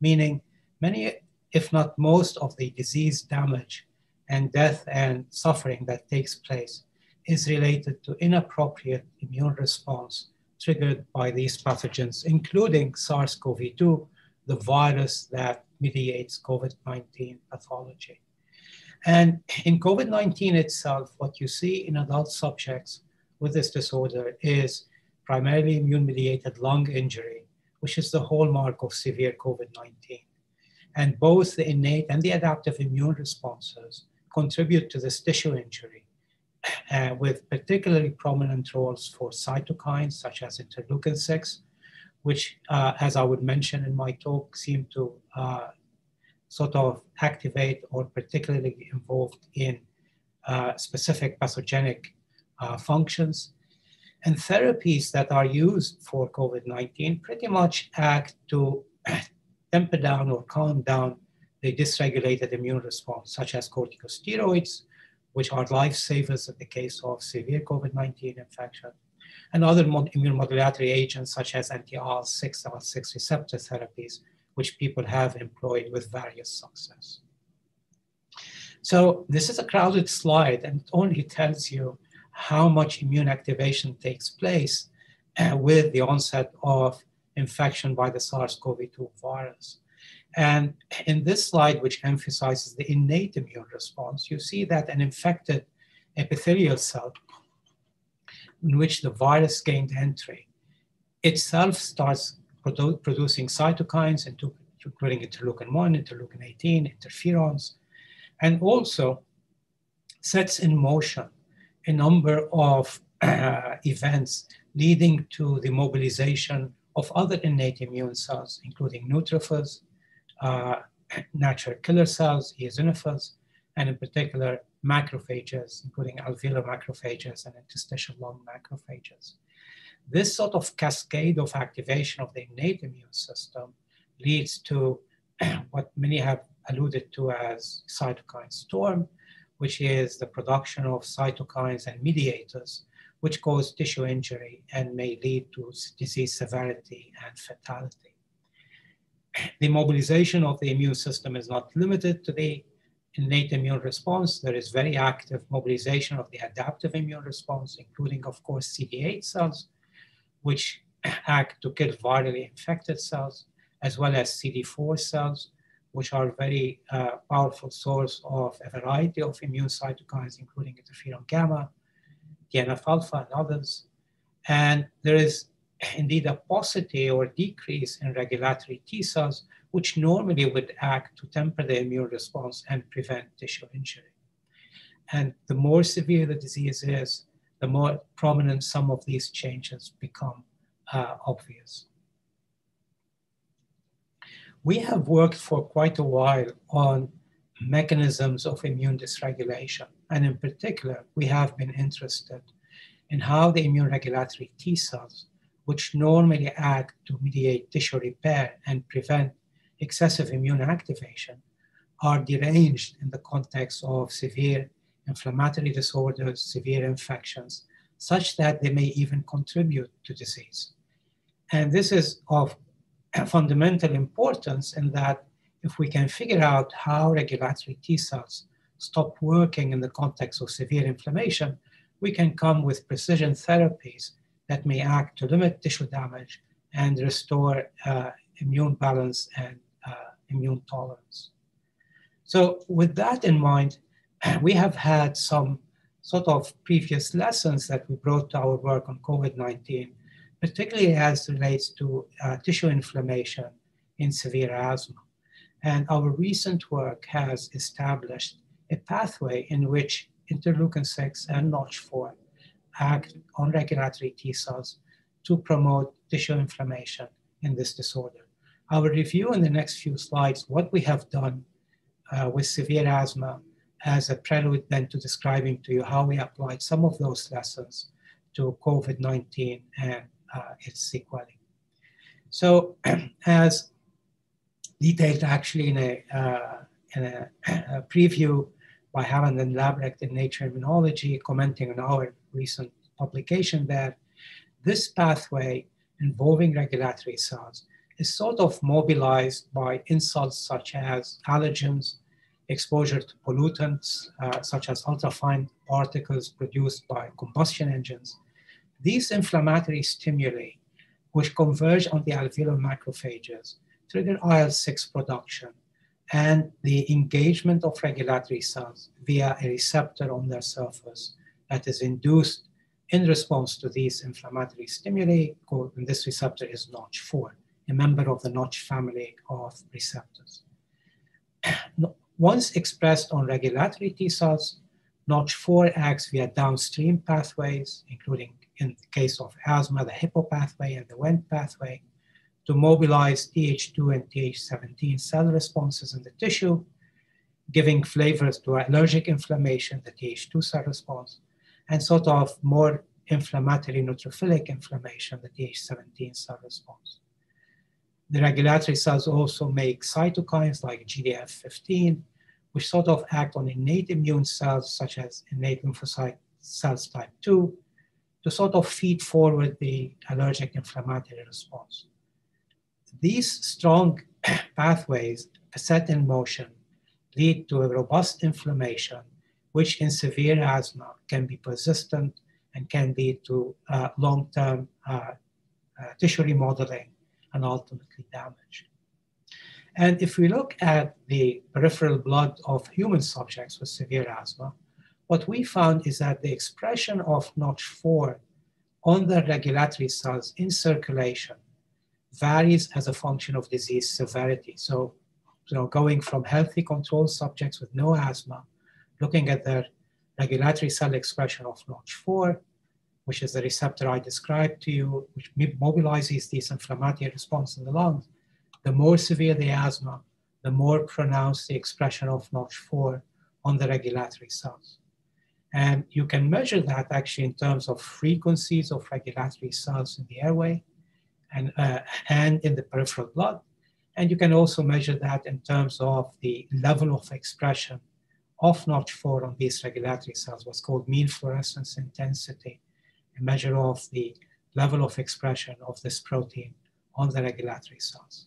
meaning many, if not most, of the disease damage and death and suffering that takes place is related to inappropriate immune response triggered by these pathogens, including SARS CoV 2, the virus that mediates COVID 19 pathology. And in COVID 19 itself, what you see in adult subjects with this disorder is primarily immune mediated lung injury, which is the hallmark of severe COVID 19. And both the innate and the adaptive immune responses contribute to this tissue injury, (clears throat) uh, with particularly prominent roles for cytokines such as interleukin 6, which, uh, as I would mention in my talk, seem to uh, sort of activate or particularly involved in uh, specific pathogenic uh, functions. And therapies that are used for COVID 19 pretty much act to (clears throat) temper down or calm down the dysregulated immune response, such as corticosteroids, which are lifesavers in the case of severe COVID 19 infection, and other immune modulatory agents, such as anti IL-6, IL-6 receptor therapies, which people have employed with various success. So this is a crowded slide and it only tells you how much immune activation takes place uh, with the onset of infection by the SARS-CoV-2 virus. And in this slide, which emphasizes the innate immune response, you see that an infected epithelial cell in which the virus gained entry itself starts produ producing cytokines, including interleukin 1, interleukin 18, interferons, and also sets in motion a number of (clears throat) uh, events leading to the mobilization of other innate immune cells, including neutrophils, uh, (clears throat) natural killer cells, eosinophils, and in particular macrophages, including alveolar macrophages and interstitial lung macrophages. This sort of cascade of activation of the innate immune system leads to (clears throat) what many have alluded to as cytokine storm, which is the production of cytokines and mediators, which cause tissue injury and may lead to disease severity and fatality the mobilization of the immune system is not limited to the innate immune response. There is very active mobilization of the adaptive immune response, including, of course, CD8 cells, which (clears throat) act to kill virally infected cells, as well as CD4 cells, which are a very uh, powerful source of a variety of immune cytokines, including interferon gamma, TNF alpha, and others. And there is indeed a paucity or decrease in regulatory T cells, which normally would act to temper the immune response and prevent tissue injury. And the more severe the disease is, the more prominent some of these changes become uh, obvious. We have worked for quite a while on mechanisms of immune dysregulation. And in particular, we have been interested in how the immune regulatory T cells which normally act to mediate tissue repair and prevent excessive immune activation, are deranged in the context of severe inflammatory disorders, severe infections, such that they may even contribute to disease. And this is of fundamental importance in that if we can figure out how regulatory T cells stop working in the context of severe inflammation, we can come with precision therapies that may act to limit tissue damage and restore uh, immune balance and uh, immune tolerance. So with that in mind, (clears throat) we have had some sort of previous lessons that we brought to our work on COVID-19, particularly as relates to uh, tissue inflammation in severe asthma. And our recent work has established a pathway in which interleukin 6 and Notch4 act on regulatory T cells to promote tissue inflammation in this disorder. I will review in the next few slides what we have done uh, with severe asthma as a prelude then to describing to you how we applied some of those lessons to COVID-19 and uh, its sequelae. So (clears throat) as detailed actually in a, uh, in a, (clears throat) a, preview by Helen and Labrecht in Nature Immunology, commenting on our recent publication there, this pathway involving regulatory cells is sort of mobilized by insults such as allergens, exposure to pollutants uh, such as ultrafine particles produced by combustion engines. These inflammatory stimuli, which converge on the alveolar macrophages, trigger IL-6 production and the engagement of regulatory cells via a receptor on their surface that is induced in response to these inflammatory stimuli, and this receptor is Notch4, a member of the Notch family of receptors. (clears throat) Once expressed on regulatory T cells, Notch4 acts via downstream pathways, including in the case of asthma, the Hippo pathway and the Wnt pathway, to mobilize Th2 and Th17 cell responses in the tissue, giving flavors to allergic inflammation, the Th2 cell response, and sort of more inflammatory neutrophilic inflammation, the Th17 cell response. The regulatory cells also make cytokines like GDF15, which sort of act on innate immune cells, such as innate lymphocyte cells type 2, to sort of feed forward the allergic inflammatory response. These strong (clears throat) pathways set in motion lead to a robust inflammation which in severe asthma can be persistent and can lead to uh, long-term uh, uh, tissue remodeling and ultimately damage. And if we look at the peripheral blood of human subjects with severe asthma, what we found is that the expression of Notch4 on the regulatory cells in circulation varies as a function of disease severity. So, you know, going from healthy control subjects with no asthma looking at the regulatory cell expression of Notch4, which is the receptor I described to you, which mobilizes these inflammatory response in the lungs, the more severe the asthma, the more pronounced the expression of Notch4 on the regulatory cells. And you can measure that actually in terms of frequencies of regulatory cells in the airway and, uh, and in the peripheral blood. And you can also measure that in terms of the level of expression of Notch4 on these regulatory cells was called mean fluorescence intensity, a measure of the level of expression of this protein on the regulatory cells.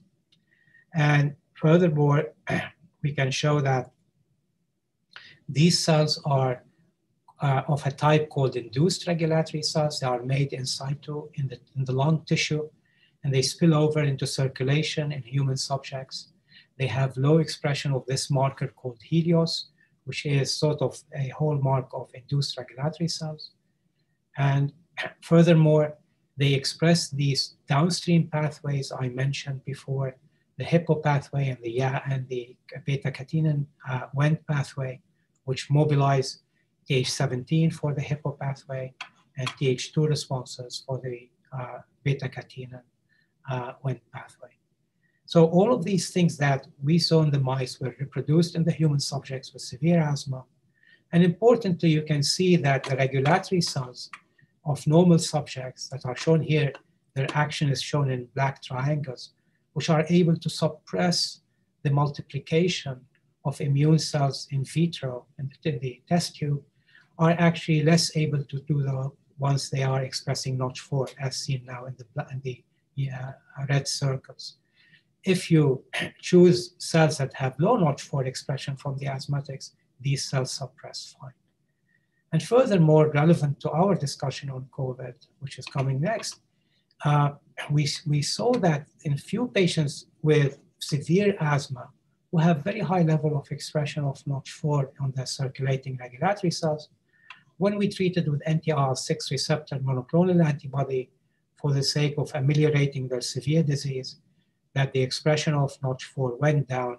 And furthermore, (clears throat) we can show that these cells are uh, of a type called induced regulatory cells. They are made in situ in the, in the lung tissue, and they spill over into circulation in human subjects. They have low expression of this marker called Helios, which is sort of a hallmark of induced regulatory cells. And (clears throat) furthermore, they express these downstream pathways I mentioned before, the Hippo pathway and the yeah and the beta-catenin uh, Wnt pathway, which mobilize Th17 for the Hippo pathway and Th2 responses for the uh, beta-catenin uh, Wnt pathway. So all of these things that we saw in the mice were reproduced in the human subjects with severe asthma. And importantly, you can see that the regulatory cells of normal subjects that are shown here, their action is shown in black triangles, which are able to suppress the multiplication of immune cells in vitro in the test tube, are actually less able to do the once they are expressing Notch4, as seen now in the, in the yeah, red circles if you (clears throat) choose cells that have low Notch4 expression from the asthmatics, these cells suppress fine. And furthermore, relevant to our discussion on COVID, which is coming next, uh, we, we saw that in few patients with severe asthma who have very high level of expression of Notch4 on their circulating regulatory cells, when we treated with anti-IL-6 receptor monoclonal antibody for the sake of ameliorating their severe disease, that the expression of Notch4 went down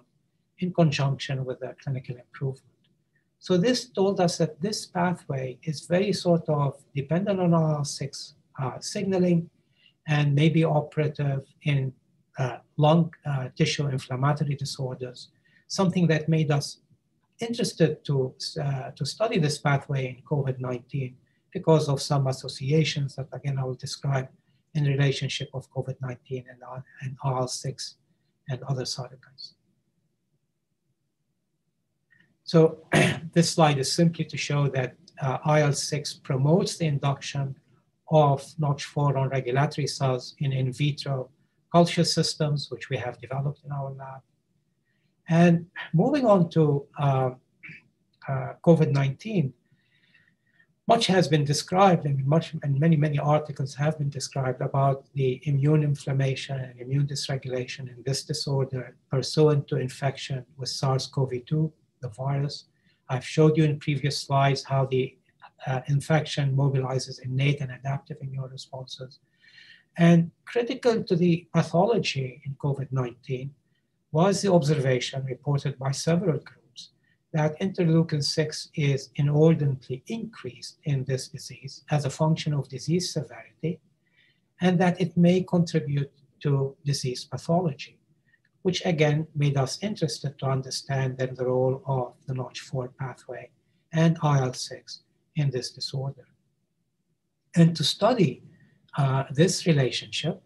in conjunction with the clinical improvement. So this told us that this pathway is very sort of dependent on IL-6 uh, signaling and may be operative in uh, lung uh, tissue inflammatory disorders, something that made us interested to, uh, to study this pathway in COVID-19 because of some associations that again I will describe in relationship of COVID-19 and, and IL-6 and other cytokines. So (clears throat) this slide is simply to show that uh, IL-6 promotes the induction of Notch4 on regulatory cells in in vitro culture systems, which we have developed in our lab. And moving on to uh, uh, COVID-19, much has been described and much and many many articles have been described about the immune inflammation and immune dysregulation in this disorder pursuant to infection with SARS-CoV-2, the virus. I've showed you in previous slides how the uh, infection mobilizes innate and adaptive immune responses. And critical to the pathology in COVID-19 was the observation reported by several groups that interleukin 6 is inordinately increased in this disease as a function of disease severity, and that it may contribute to disease pathology, which again made us interested to understand then the role of the Notch4 pathway and IL-6 in this disorder. And to study uh, this relationship,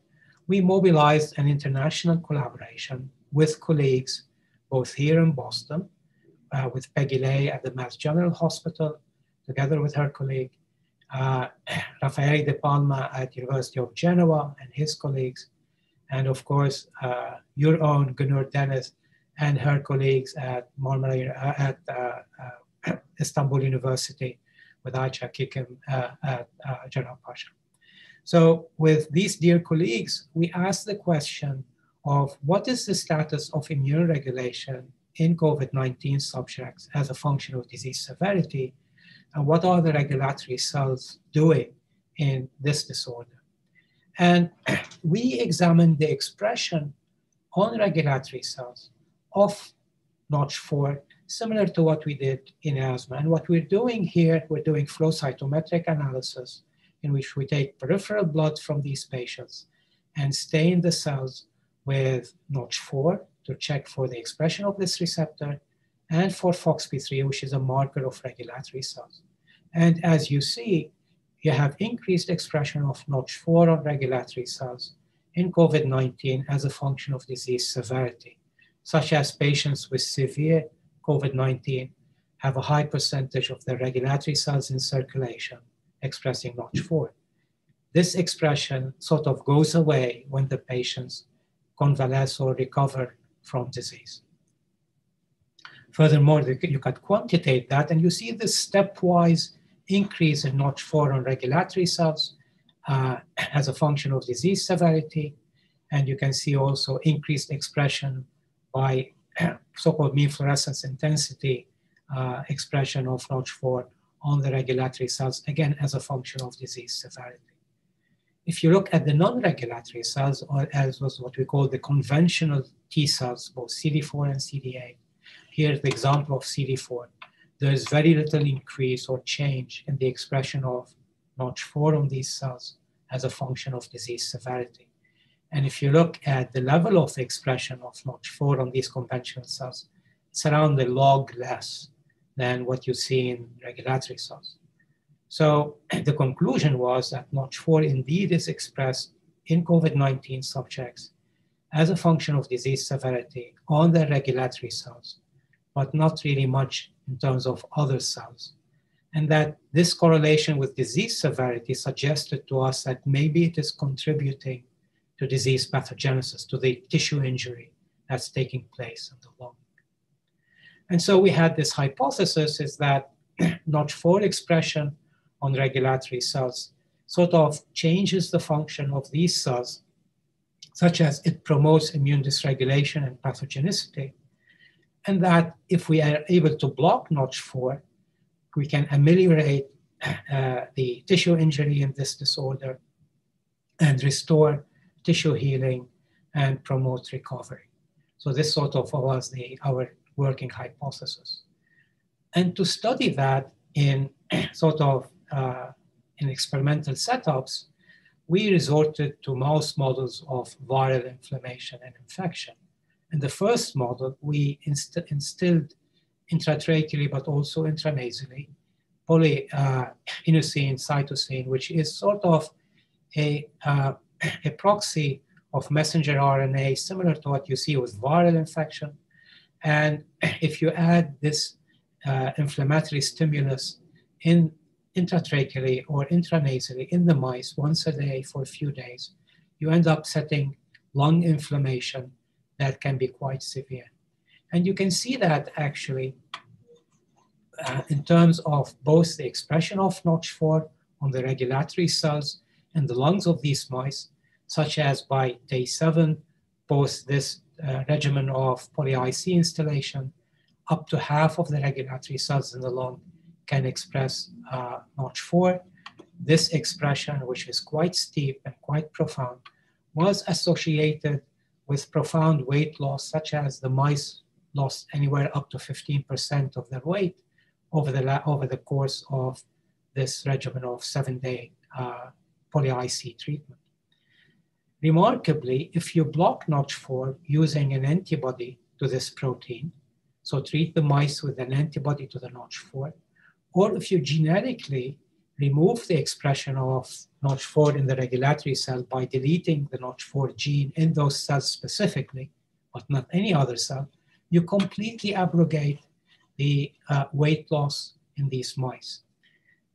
we mobilized an international collaboration with colleagues both here in Boston uh, with Peggy Lay at the Mass General Hospital, together with her colleague, uh, (clears throat) Raffaele De Palma at University of Genoa and his colleagues, and of course, uh, your own Gunur Deniz and her colleagues at Marmara, uh, at uh, uh, (clears throat) Istanbul University with Ayça Kikim at General Pasha. So with these dear colleagues, we asked the question of what is the status of immune regulation in COVID-19 subjects as a function of disease severity, and what are the regulatory cells doing in this disorder. And (clears throat) we examined the expression on regulatory cells of Notch4, similar to what we did in asthma. And what we're doing here, we're doing flow cytometric analysis in which we take peripheral blood from these patients and stain the cells with Notch4 to check for the expression of this receptor and for FOXP3, which is a marker of regulatory cells. And as you see, you have increased expression of Notch4 on regulatory cells in COVID-19 as a function of disease severity, such as patients with severe COVID-19 have a high percentage of their regulatory cells in circulation expressing Notch4. This expression sort of goes away when the patients convalesce or recover from disease. Furthermore, you can quantitate that and you see this stepwise increase in Notch4 on regulatory cells uh, (clears throat) as a function of disease severity. And you can see also increased expression by (clears throat) so-called mean fluorescence intensity uh, expression of Notch4 on the regulatory cells, again, as a function of disease severity. If you look at the non-regulatory cells, or as was what we call the conventional T cells, both CD4 and CD8, here's the example of CD4. There is very little increase or change in the expression of Notch4 on these cells as a function of disease severity. And if you look at the level of expression of Notch4 on these conventional cells, it's around the log less than what you see in regulatory cells. So (clears throat) the conclusion was that Notch4 indeed is expressed in COVID-19 subjects as a function of disease severity on the regulatory cells, but not really much in terms of other cells. And that this correlation with disease severity suggested to us that maybe it is contributing to disease pathogenesis, to the tissue injury that's taking place in the lung. And so we had this hypothesis is that (clears throat) Notch4 expression on regulatory cells sort of changes the function of these cells, such as it promotes immune dysregulation and pathogenicity. And that if we are able to block Notch4, we can ameliorate uh, the tissue injury in this disorder and restore tissue healing and promote recovery. So this sort of was the, our working hypothesis. And to study that in (clears throat) sort of uh, in experimental setups, we resorted to mouse models of viral inflammation and infection. In the first model, we inst instilled intratracheally but also intranasally polyinosine uh, cytosine, which is sort of a, uh, (clears throat) a proxy of messenger RNA, similar to what you see with viral infection. And (clears throat) if you add this uh, inflammatory stimulus in intratracheally or intranasally in the mice once a day for a few days, you end up setting lung inflammation that can be quite severe. And you can see that actually uh, in terms of both the expression of Notch4 on the regulatory cells and the lungs of these mice, such as by day seven, post this uh, regimen of poly-IC installation, up to half of the regulatory cells in the lung can express uh, Notch4. This expression, which is quite steep and quite profound, was associated with profound weight loss, such as the mice lost anywhere up to 15% of their weight over the, over the course of this regimen of seven-day uh, poly-IC treatment. Remarkably, if you block Notch4 using an antibody to this protein, so treat the mice with an antibody to the Notch4, or if you genetically remove the expression of Notch4 in the regulatory cell by deleting the Notch4 gene in those cells specifically, but not any other cell, you completely abrogate the uh, weight loss in these mice.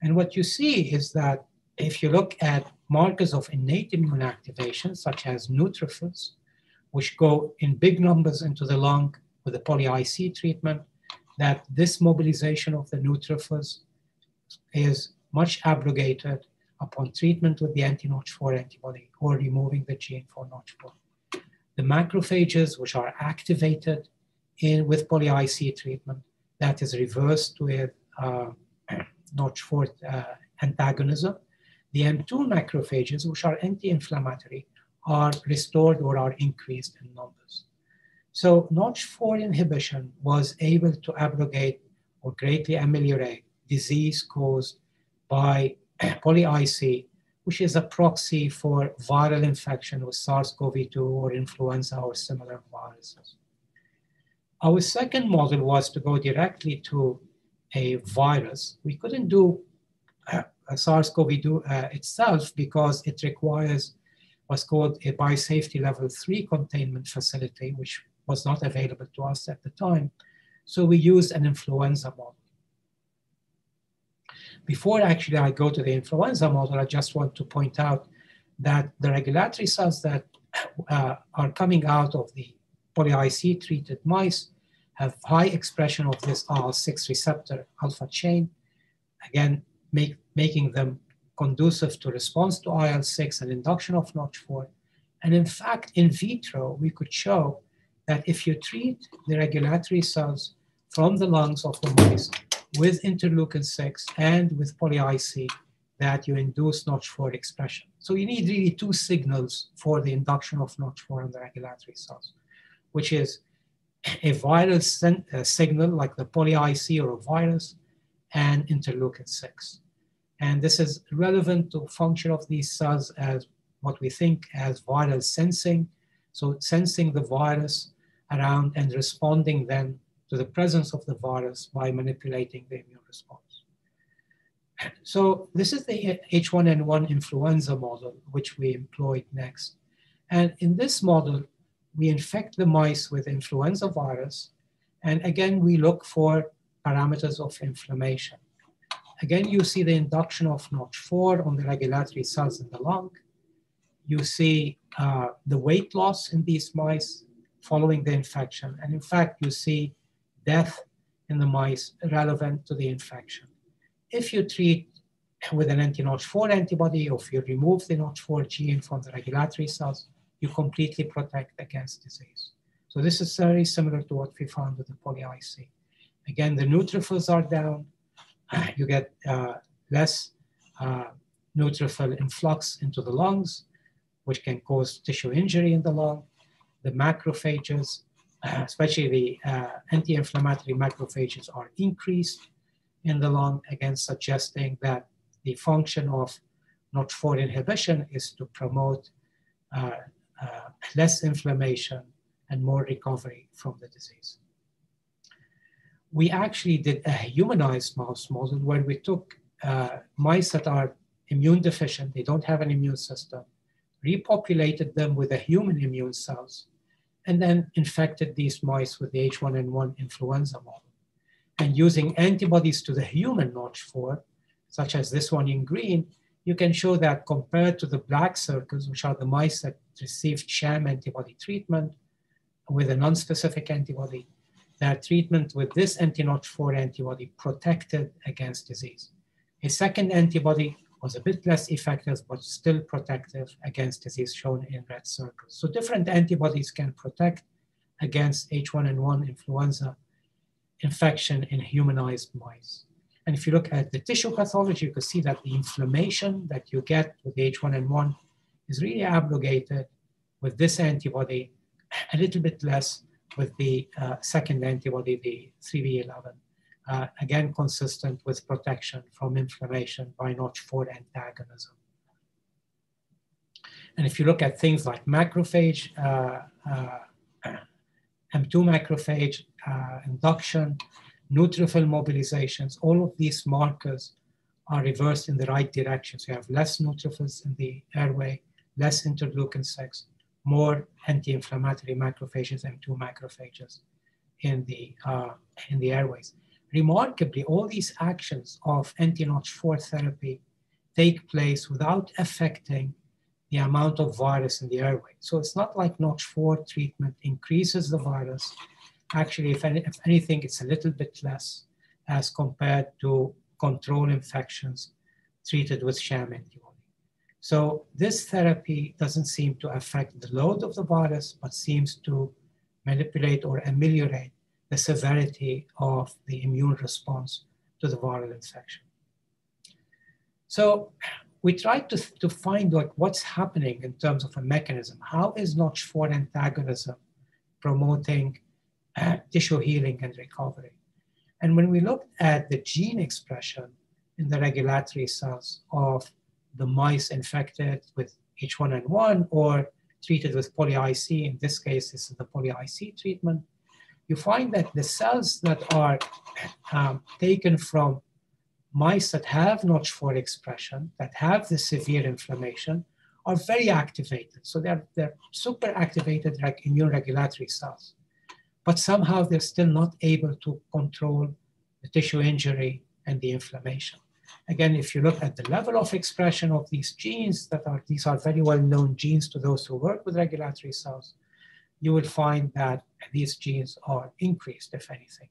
And what you see is that if you look at markers of innate immune activation, such as neutrophils, which go in big numbers into the lung with the poly-IC treatment, that this mobilization of the neutrophils is much abrogated upon treatment with the anti-Notch4 antibody or removing the gene for Notch4. The macrophages, which are activated in, with poly-IC treatment, that is reversed with uh, (clears throat) Notch4 uh, antagonism. The M2 macrophages, which are anti-inflammatory, are restored or are increased in numbers. So Notch4 inhibition was able to abrogate or greatly ameliorate disease caused by (clears throat) poly-IC, which is a proxy for viral infection with SARS-CoV-2 or influenza or similar viruses. Our second model was to go directly to a virus. We couldn't do uh, SARS-CoV-2 uh, itself because it requires what's called a biosafety level three containment facility, which was not available to us at the time. So we used an influenza model. Before actually I go to the influenza model, I just want to point out that the regulatory cells that uh, are coming out of the poly-IC treated mice have high expression of this IL-6 receptor alpha chain, again, make, making them conducive to response to IL-6 and induction of Notch4. And in fact, in vitro, we could show that if you treat the regulatory cells from the lungs of the mice with interleukin-6 and with poly-IC, that you induce Notch4 expression. So you need really two signals for the induction of Notch4 in the regulatory cells, which is a viral uh, signal like the poly-IC or a virus and interleukin-6. And this is relevant to function of these cells as what we think as viral sensing. So sensing the virus around and responding then to the presence of the virus by manipulating the immune response. So this is the H1N1 influenza model, which we employed next. And in this model, we infect the mice with influenza virus, and again, we look for parameters of inflammation. Again, you see the induction of Notch4 on the regulatory cells in the lung. You see uh, the weight loss in these mice following the infection. And in fact, you see death in the mice relevant to the infection. If you treat with an anti-Notch4 antibody, or if you remove the Notch4 gene from the regulatory cells, you completely protect against disease. So this is very similar to what we found with the poly-IC. Again, the neutrophils are down. (clears throat) You get uh, less uh, neutrophil influx into the lungs, which can cause tissue injury in the lung. The macrophages, uh, especially the uh, anti-inflammatory macrophages are increased in the lung, again suggesting that the function of NOT4 inhibition is to promote uh, uh, less inflammation and more recovery from the disease. We actually did a humanized mouse model where we took uh, mice that are immune deficient, they don't have an immune system, repopulated them with a human immune cells, and then infected these mice with the H1N1 influenza model. And using antibodies to the human Notch4, such as this one in green, you can show that compared to the black circles, which are the mice that received sham antibody treatment with a non-specific antibody, that treatment with this anti-Notch4 antibody protected against disease. A second antibody was a bit less effective, but still protective against disease shown in red circles. So different antibodies can protect against H1N1 influenza infection in humanized mice. And if you look at the tissue pathology, you can see that the inflammation that you get with H1N1 is really abrogated with this antibody, a little bit less with the uh, second antibody, the 3B11 uh, again consistent with protection from inflammation by Notch4 antagonism. And if you look at things like macrophage, uh, uh, M2 macrophage uh, induction, neutrophil mobilizations, all of these markers are reversed in the right direction. So you have less neutrophils in the airway, less interleukin 6, more anti-inflammatory macrophages, M2 macrophages in the, uh, in the airways. Remarkably, all these actions of anti-Notch4 therapy take place without affecting the amount of virus in the airway. So it's not like Notch4 treatment increases the virus. Actually, if, any, if anything, it's a little bit less as compared to control infections treated with sham antibody. So this therapy doesn't seem to affect the load of the virus, but seems to manipulate or ameliorate the severity of the immune response to the viral infection. So we tried to, to find like what's happening in terms of a mechanism. How is Notch4 antagonism promoting uh, tissue healing and recovery? And when we looked at the gene expression in the regulatory cells of the mice infected with H1N1 or treated with poly-IC, in this case, this is the poly-IC treatment, you find that the cells that are um, taken from mice that have Notch4 expression, that have the severe inflammation, are very activated. So they're, they're super activated like immune regulatory cells. But somehow they're still not able to control the tissue injury and the inflammation. Again, if you look at the level of expression of these genes that are, these are very well known genes to those who work with regulatory cells, you would find that these genes are increased, if anything.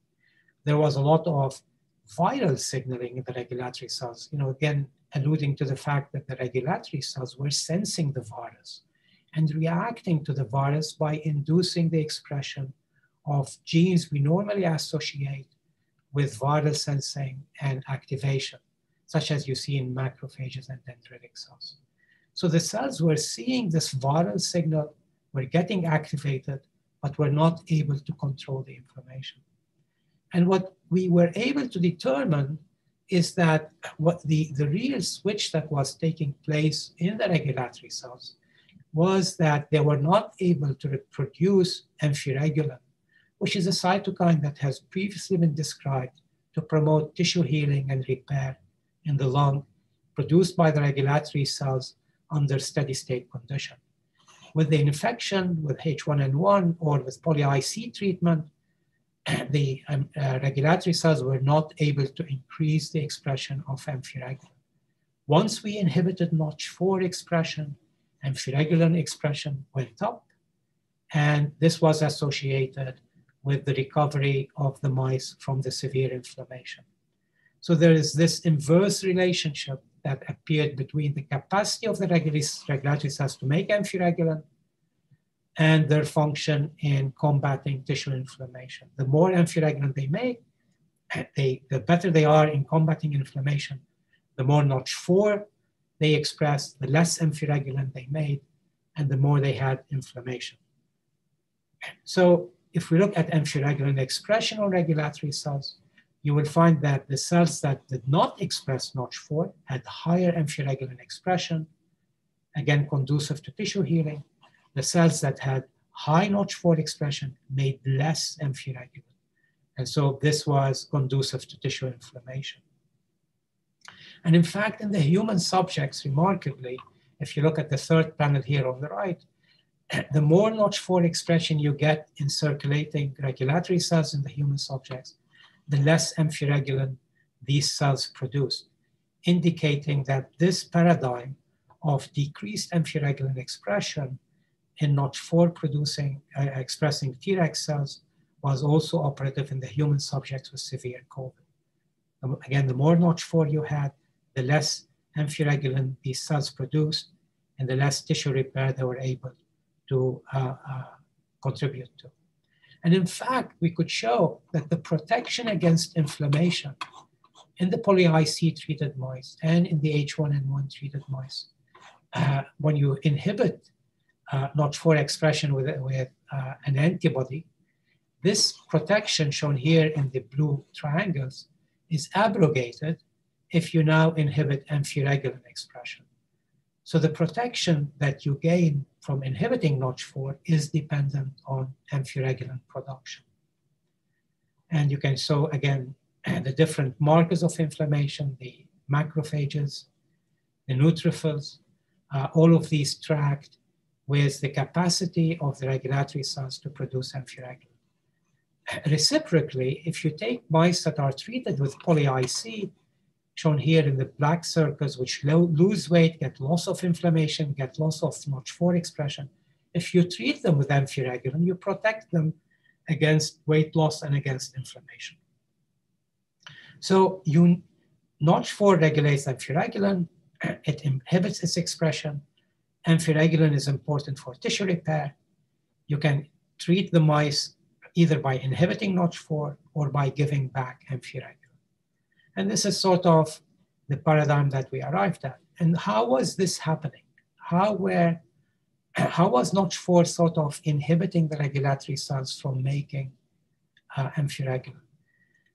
There was a lot of viral signaling in the regulatory cells, you know, again, alluding to the fact that the regulatory cells were sensing the virus and reacting to the virus by inducing the expression of genes we normally associate with viral sensing and activation, such as you see in macrophages and dendritic cells. So the cells were seeing this viral signal we're getting activated, but we're not able to control the inflammation. And what we were able to determine is that what the, the real switch that was taking place in the regulatory cells was that they were not able to produce amphiregulin, which is a cytokine that has previously been described to promote tissue healing and repair in the lung, produced by the regulatory cells under steady state condition with the infection with H1N1 or with poly-IC treatment, (clears throat) the um, uh, regulatory cells were not able to increase the expression of amphiregulin. Once we inhibited Notch4 expression, amphiregulin expression went up, and this was associated with the recovery of the mice from the severe inflammation. So there is this inverse relationship that appeared between the capacity of the regulatory cells to make amphiregulin and their function in combating tissue inflammation. The more amphiregulin they make, they, the better they are in combating inflammation. The more Notch4 they express, the less amphiregulin they made, and the more they had inflammation. So if we look at amphiregulin expression on regulatory cells, you will find that the cells that did not express Notch4 had higher amphiregulin expression, again conducive to tissue healing. The cells that had high Notch4 expression made less amphiregulin. And so this was conducive to tissue inflammation. And in fact, in the human subjects, remarkably, if you look at the third panel here on the right, (clears throat) the more Notch4 expression you get in circulating regulatory cells in the human subjects, the less amphiregulin these cells produce, indicating that this paradigm of decreased amphiregulin expression in Notch4 producing, uh, expressing Treg cells was also operative in the human subjects with severe COVID. Again, the more Notch4 you had, the less amphiregulin these cells produced and the less tissue repair they were able to uh, uh, contribute to. And in fact, we could show that the protection against inflammation in the poly-IC treated mice and in the H1N1 treated mice, uh, when you inhibit uh, Notch4 expression with, with uh, an antibody, this protection shown here in the blue triangles is abrogated if you now inhibit amphiregulin expression. So the protection that you gain from inhibiting Notch4 is dependent on amphiregulin production. And you can show again (clears throat) the different markers of inflammation, the macrophages, the neutrophils, uh, all of these tracked with the capacity of the regulatory cells to produce amphiregulin. (clears throat) Reciprocally, if you take mice that are treated with poly-IC, shown here in the black circles, which lo lose weight, get loss of inflammation, get loss of Notch4 expression. If you treat them with amphiregulin, you protect them against weight loss and against inflammation. So you Notch4 regulates amphiregulin, (clears throat) it inhibits its expression. Amphiregulin is important for tissue repair. You can treat the mice either by inhibiting Notch4 or by giving back amphiregulin. And this is sort of the paradigm that we arrived at. And how was this happening? How were (clears throat) how was Notch4 sort of inhibiting the regulatory cells from making uh, amphiregulin?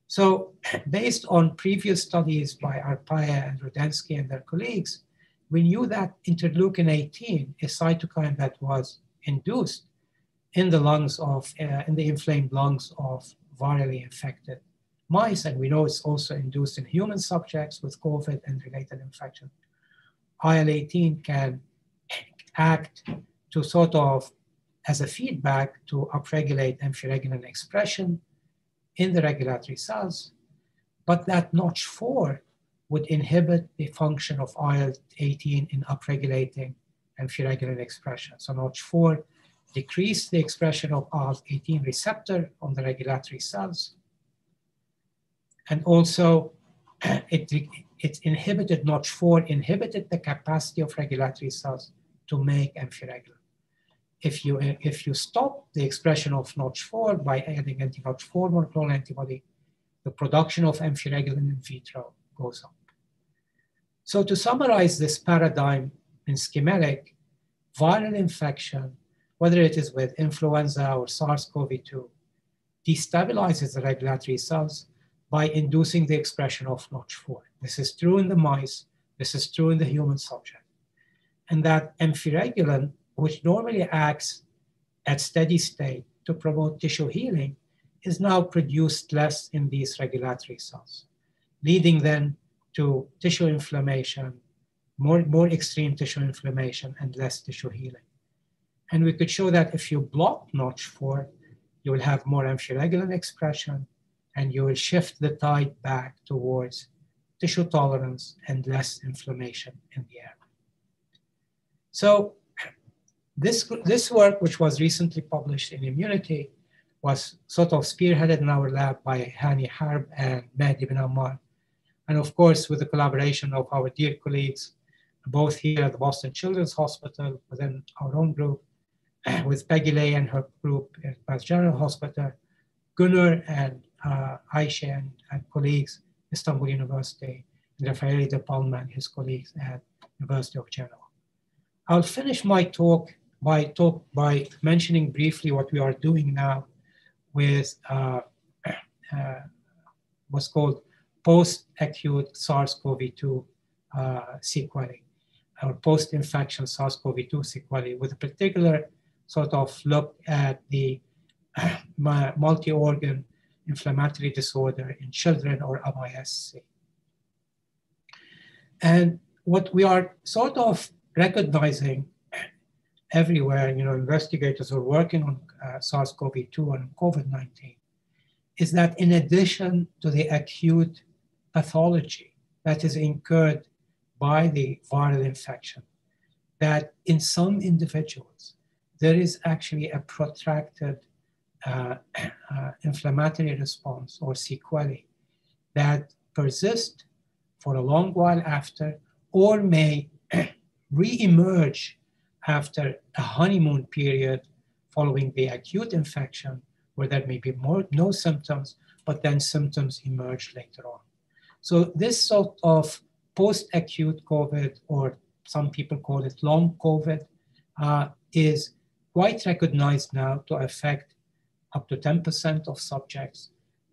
So (clears throat) based on previous studies by Arpaia and Rudensky and their colleagues, we knew that interleukin 18, a cytokine that was induced in the lungs of, uh, in the inflamed lungs of virally infected mice, and we know it's also induced in human subjects with COVID and related infection. IL-18 can act to sort of as a feedback to upregulate amphiregulin expression in the regulatory cells, but that notch 4 would inhibit the function of IL-18 in upregulating amphiregulin expression. So notch 4 decrease the expression of IL-18 receptor on the regulatory cells, and also (clears throat) it, it inhibited Notch4, inhibited the capacity of regulatory cells to make amphiregulin. If you, if you stop the expression of Notch4 by adding anti-Notch4 monoclonal antibody, the production of amphiregulin in vitro goes up. So to summarize this paradigm in schematic, viral infection, whether it is with influenza or SARS-CoV-2, destabilizes the regulatory cells by inducing the expression of Notch4. This is true in the mice, this is true in the human subject. And that amphiregulin, which normally acts at steady state to promote tissue healing, is now produced less in these regulatory cells, leading then to tissue inflammation, more, more extreme tissue inflammation, and less tissue healing. And we could show that if you block Notch4, you will have more amphiregulin expression, and you will shift the tide back towards tissue tolerance and less inflammation in the area. So this, this work, which was recently published in Immunity, was sort of spearheaded in our lab by Hani Harb and Mehdi bin Ammar. And of course, with the collaboration of our dear colleagues, both here at the Boston Children's Hospital, within our own group, (clears throat) with Peggy Lay and her group at Mass General Hospital, Gunnar and uh, Aisha and, and, colleagues, Istanbul University, and Raffaele De Palma and his colleagues at University of Genoa. I'll finish my talk by, talk by mentioning briefly what we are doing now with uh, (clears throat) uh, was called post-acute SARS-CoV-2 uh, sequelae or post-infection SARS-CoV-2 sequelae with a particular sort of look at the (clears throat) multi-organ inflammatory disorder in children or MISC. And what we are sort of recognizing everywhere, you know, investigators are working on uh, SARS-CoV-2 and COVID-19, is that in addition to the acute pathology that is incurred by the viral infection, that in some individuals, there is actually a protracted uh, (clears throat) uh, inflammatory response or sequelae that persist for a long while after or may (clears throat) re-emerge after a honeymoon period following the acute infection where there may be more, no symptoms, but then symptoms emerge later on. So this sort of post-acute COVID, or some people call it long COVID, uh, is quite recognized now to affect up to 10% of subjects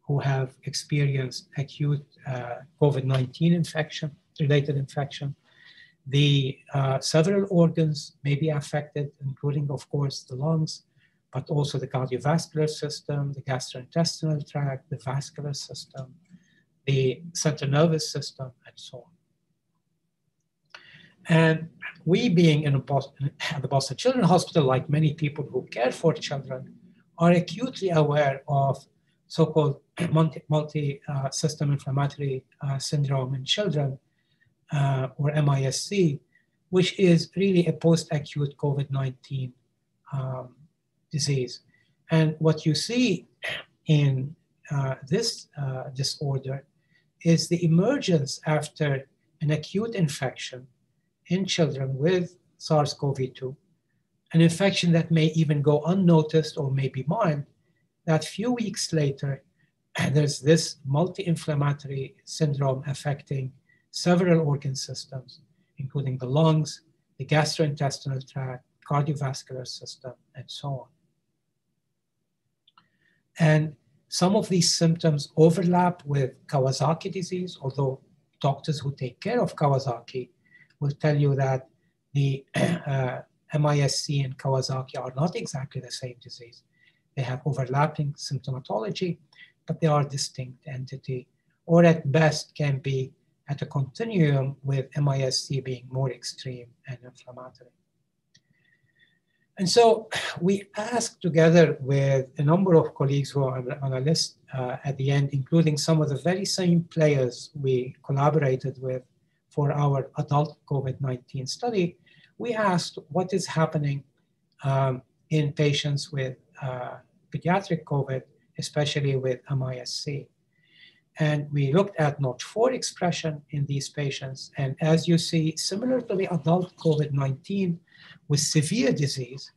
who have experienced acute uh, COVID-19 infection, related infection. The uh, several organs may be affected, including, of course, the lungs, but also the cardiovascular system, the gastrointestinal tract, the vascular system, the central nervous system, and so on. And we, being in Boston, at the Boston Children's Hospital, like many people who care for children, are acutely aware of so-called (clears throat) multi-system inflammatory uh, syndrome in children, uh, or MISC, which is really a post-acute COVID-19 um, disease. And what you see (clears throat) in uh, this uh, disorder is the emergence after an acute infection in children with SARS-CoV-2, an infection that may even go unnoticed or may be mild, that few weeks later, (clears throat) there's this multi-inflammatory syndrome affecting several organ systems, including the lungs, the gastrointestinal tract, cardiovascular system, and so on. And some of these symptoms overlap with Kawasaki disease, although doctors who take care of Kawasaki will tell you that the (clears throat) uh, MISC and Kawasaki are not exactly the same disease. They have overlapping symptomatology, but they are distinct entity, or at best can be at a continuum with MISC being more extreme and inflammatory. And so we asked together with a number of colleagues who are on a list uh, at the end, including some of the very same players we collaborated with for our adult COVID-19 study, we asked what is happening um, in patients with uh, pediatric COVID, especially with MISC. And we looked at Notch4 expression in these patients. And as you see, similar to the adult COVID-19 with severe disease,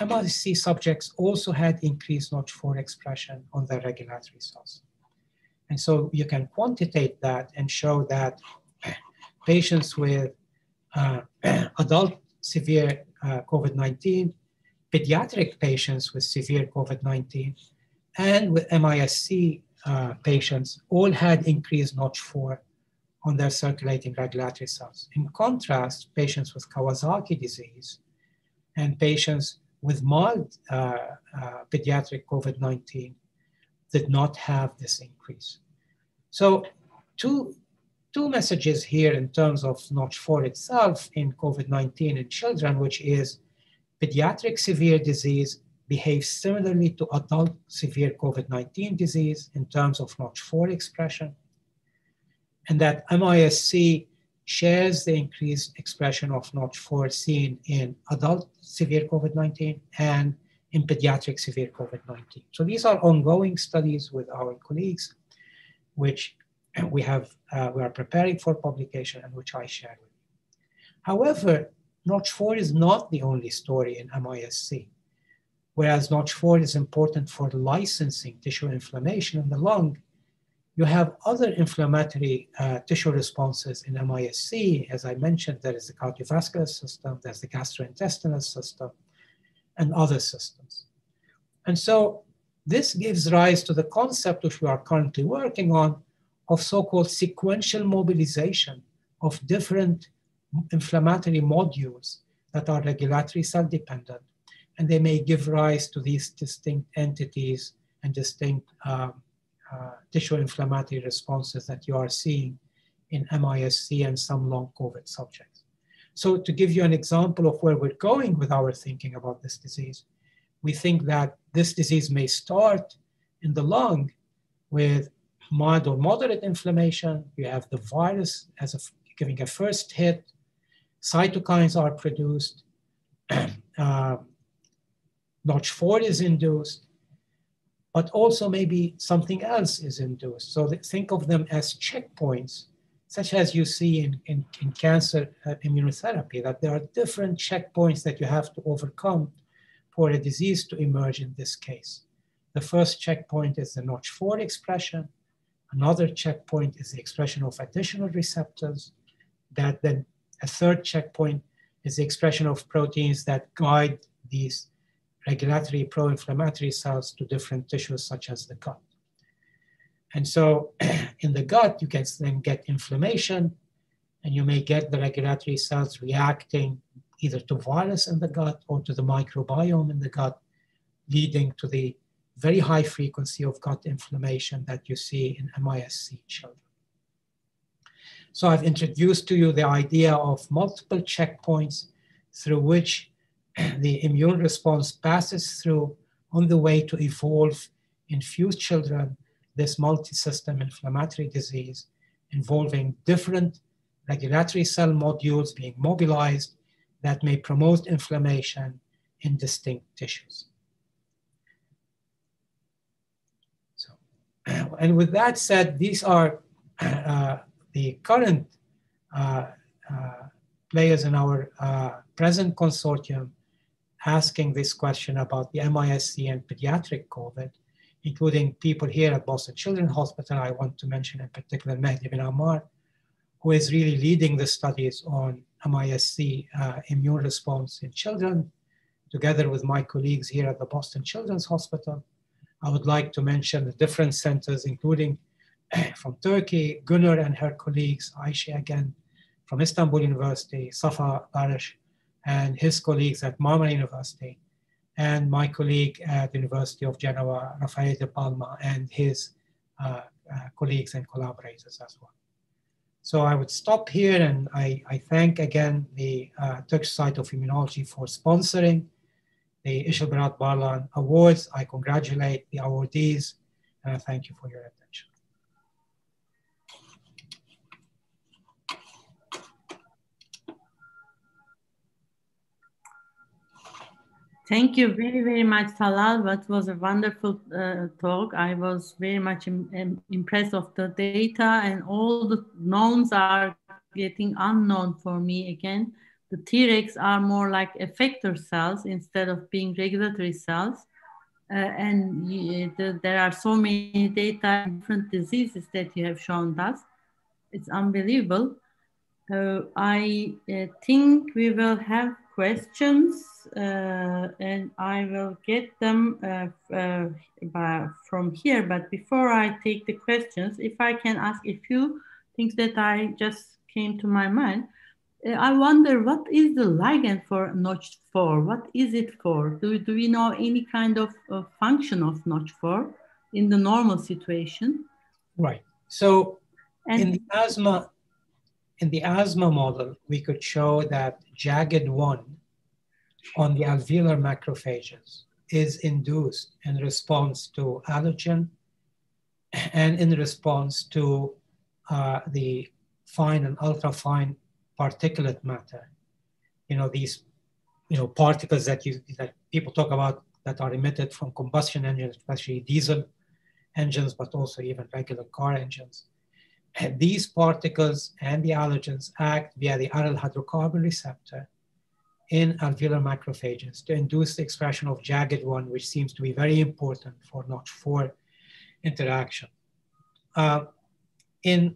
MISC subjects also had increased Notch4 expression on their regulatory cells. And so you can quantitate that and show that patients with (clears throat) adult severe uh, COVID-19, pediatric patients with severe COVID-19, and with MISC uh, patients all had increased Notch4 on their circulating regulatory cells. In contrast, patients with Kawasaki disease and patients with mild uh, uh, pediatric COVID-19 did not have this increase. So two, two messages here in terms of Notch4 itself in COVID-19 in children, which is pediatric severe disease behaves similarly to adult severe COVID-19 disease in terms of Notch4 expression, and that MISC shares the increased expression of Notch4 seen in adult severe COVID-19 and in pediatric severe COVID-19. So these are ongoing studies with our colleagues, which we have uh, we are preparing for publication and which I share with you. However, Notch4 is not the only story in MISC. Whereas Notch4 is important for licensing tissue inflammation in the lung, you have other inflammatory uh, tissue responses in MISC. As I mentioned, there is the cardiovascular system, there's the gastrointestinal system, and other systems. And so this gives rise to the concept which we are currently working on of so-called sequential mobilization of different inflammatory modules that are regulatory cell dependent. And they may give rise to these distinct entities and distinct uh, uh, tissue inflammatory responses that you are seeing in MISC and some long COVID subjects. So to give you an example of where we're going with our thinking about this disease, we think that this disease may start in the lung with mild or moderate inflammation. You have the virus as a, giving a first hit. Cytokines are produced. (clears throat) uh, Notch4 is induced, but also maybe something else is induced. So think of them as checkpoints, such as you see in, in, in cancer uh, immunotherapy, that there are different checkpoints that you have to overcome for a disease to emerge in this case. The first checkpoint is the Notch4 expression. Another checkpoint is the expression of additional receptors. That then a third checkpoint is the expression of proteins that guide these regulatory pro-inflammatory cells to different tissues such as the gut. And so (clears throat) in the gut, you can then get inflammation and you may get the regulatory cells reacting either to virus in the gut or to the microbiome in the gut, leading to the very high frequency of gut inflammation that you see in MISC children. So I've introduced to you the idea of multiple checkpoints through which (clears throat) the immune response passes through on the way to evolve in few children this multi-system inflammatory disease involving different regulatory cell modules being mobilized that may promote inflammation in distinct tissues. So, and with that said, these are (clears throat) uh, the current uh, uh, players in our uh, present consortium asking this question about the MISC and pediatric COVID, including people here at Boston Children's Hospital. I want to mention in particular Mehdi bin Ammar, who is really leading the studies on MISC uh, immune response in children, together with my colleagues here at the Boston Children's Hospital. I would like to mention the different centers, including (clears throat) from Turkey, Gunnar and her colleagues, Aisha again, from Istanbul University, Safa Barish, and his colleagues at Marmara University, and my colleague at the University of Genoa, Rafael de Palma, and his uh, uh, colleagues and collaborators as well. So I would stop here and I, I thank again the uh, Turkish Society of Immunology for sponsoring the Işıl Berat Barlan Awards. I congratulate the awardees and I thank you for your attention. Thank you very, very much, Talal. That was a wonderful uh, talk. I was very much Im Im impressed of the data and all the knowns are getting unknown for me again. The Tregs are more like effector cells instead of being regulatory cells. Uh, and the, there are so many data different diseases that you have shown us. It's unbelievable. Uh, I uh, think we will have questions uh, and I will get them uh, uh, by, from here. But before I take the questions, if I can ask a few things that I just came to my mind. Uh, I wonder what is the ligand for Notch4? What is it for? Do, do we know any kind of, of function of Notch4 in the normal situation? Right. So and in the asthma in the asthma model, we could show that Jagged1 on the alveolar macrophages is induced in response to allergen and in response to uh, the fine and ultra-fine particulate matter. You know, these, you know, particles that you that people talk about that are emitted from combustion engines, especially diesel engines, but also even regular car engines. And these particles and the allergens act via the aryl hydrocarbon receptor in alveolar macrophages to induce the expression of jagged1, which seems to be very important for Notch4 interaction. Uh, in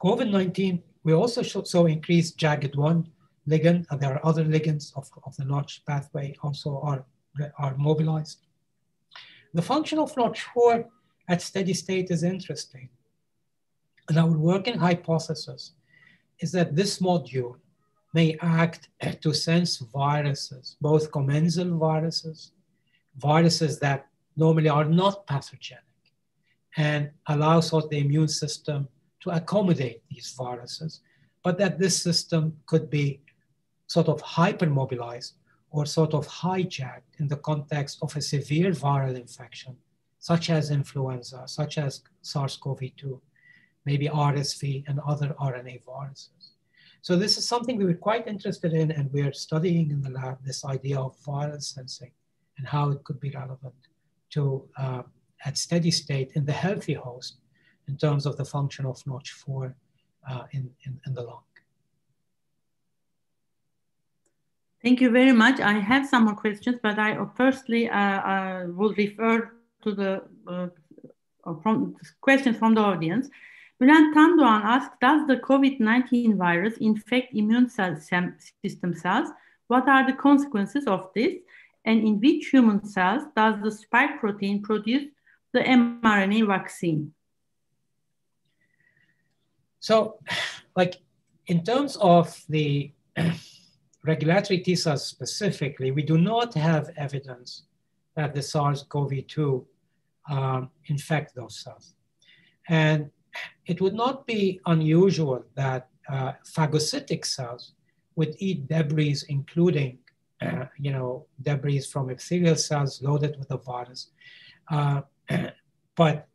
COVID-19, we also saw increased jagged1 ligand, and there are other ligands of, of the Notch pathway also are, are mobilized. The function of Notch4 at steady state is interesting. And our working hypothesis is that this module may act to sense viruses, both commensal viruses, viruses that normally are not pathogenic, and allow sort of the immune system to accommodate these viruses, but that this system could be sort of hypermobilized or sort of hijacked in the context of a severe viral infection, such as influenza, such as SARS-CoV-2, maybe RSV and other RNA viruses. So this is something we were quite interested in and we're studying in the lab, this idea of viral sensing and how it could be relevant to uh, at steady state in the healthy host in terms of the function of Notch4 uh, in, in, in the lung. Thank you very much. I have some more questions, but I firstly uh, uh, will refer to the uh, from questions from the audience. Bülent Tandoğan asks, does the COVID-19 virus infect immune cell system cells? What are the consequences of this? And in which human cells does the spike protein produce the mRNA vaccine? So, (sighs) like in terms of the (clears throat) regulatory T cells specifically, we do not have evidence that the SARS-CoV-2 um, infect those cells. And it would not be unusual that uh, phagocytic cells would eat debris, including, uh, you know, debris from epithelial cells loaded with the virus. Uh, (clears throat) but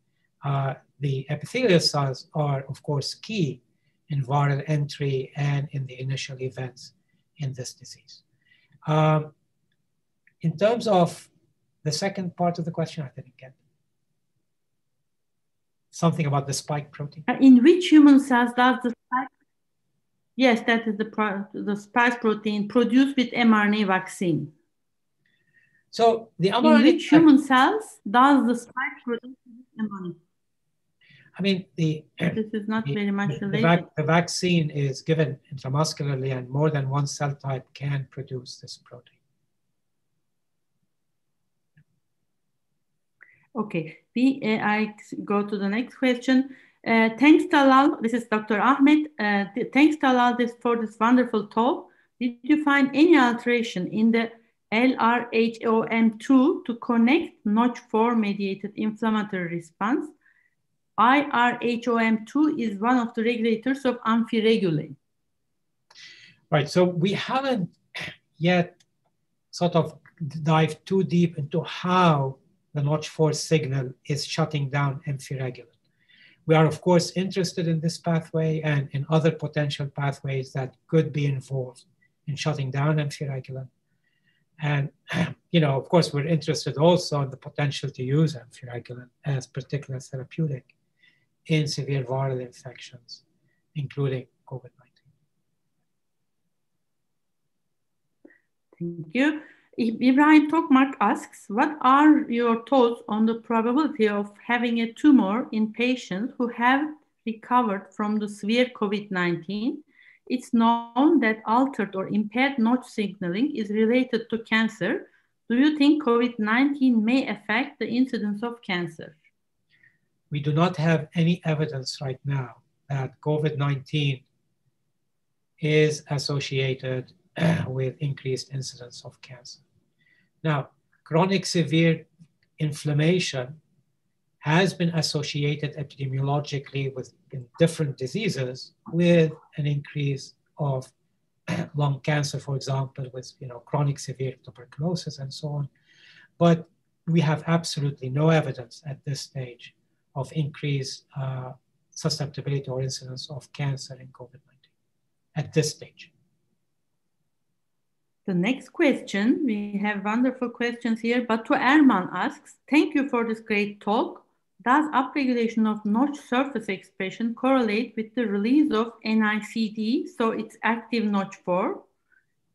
uh, the epithelial cells are, of course, key in viral entry and in the initial events in this disease. Um, in terms of the second part of the question, I didn't get something about the spike protein. Uh, in which human cells does the spike? Yes, that is the, the spike protein produced with mRNA vaccine. So the mRNA. In which human cells does the spike protein mRNA? I mean, the this is not the, very much the, related. The, vac the, vaccine is given intramuscularly, and more than one cell type can produce this protein. Okay, we, uh, I go to the next question. Uh, thanks, Talal. This is Dr. Ahmed. Uh, thanks, Talal, this, for this wonderful talk. Did you find any alteration in the LRHOM2 to connect Notch4 mediated inflammatory response IRHOM2 is one of the regulators of amphiregulin. Right, so we haven't yet sort of dived too deep into how the Notch4 signal is shutting down amphiregulin. We are, of course, interested in this pathway and in other potential pathways that could be involved in shutting down amphiregulin. And, (clears throat) you know, of course, we're interested also in the potential to use amphiregulin as particular therapeutic in severe viral infections, including COVID 19. Thank you. Ibrahim Tokmak asks, what are your thoughts on the probability of having a tumor in patients who have recovered from the severe COVID-19? It's known that altered or impaired notch signaling is related to cancer. Do you think COVID-19 may affect the incidence of cancer? We do not have any evidence right now that COVID 19 is associated (clears throat) with increased incidence of cancer. Now, chronic severe inflammation has been associated epidemiologically with different diseases with an increase of (clears throat) lung cancer, for example, with you know chronic severe tuberculosis and so on. But we have absolutely no evidence at this stage of increased uh, susceptibility or incidence of cancer in COVID-19 at this stage. The next question, we have wonderful questions here, but to Erman asks, thank you for this great talk. Does upregulation of notch surface expression correlate with the release of NICD? So it's active notch4.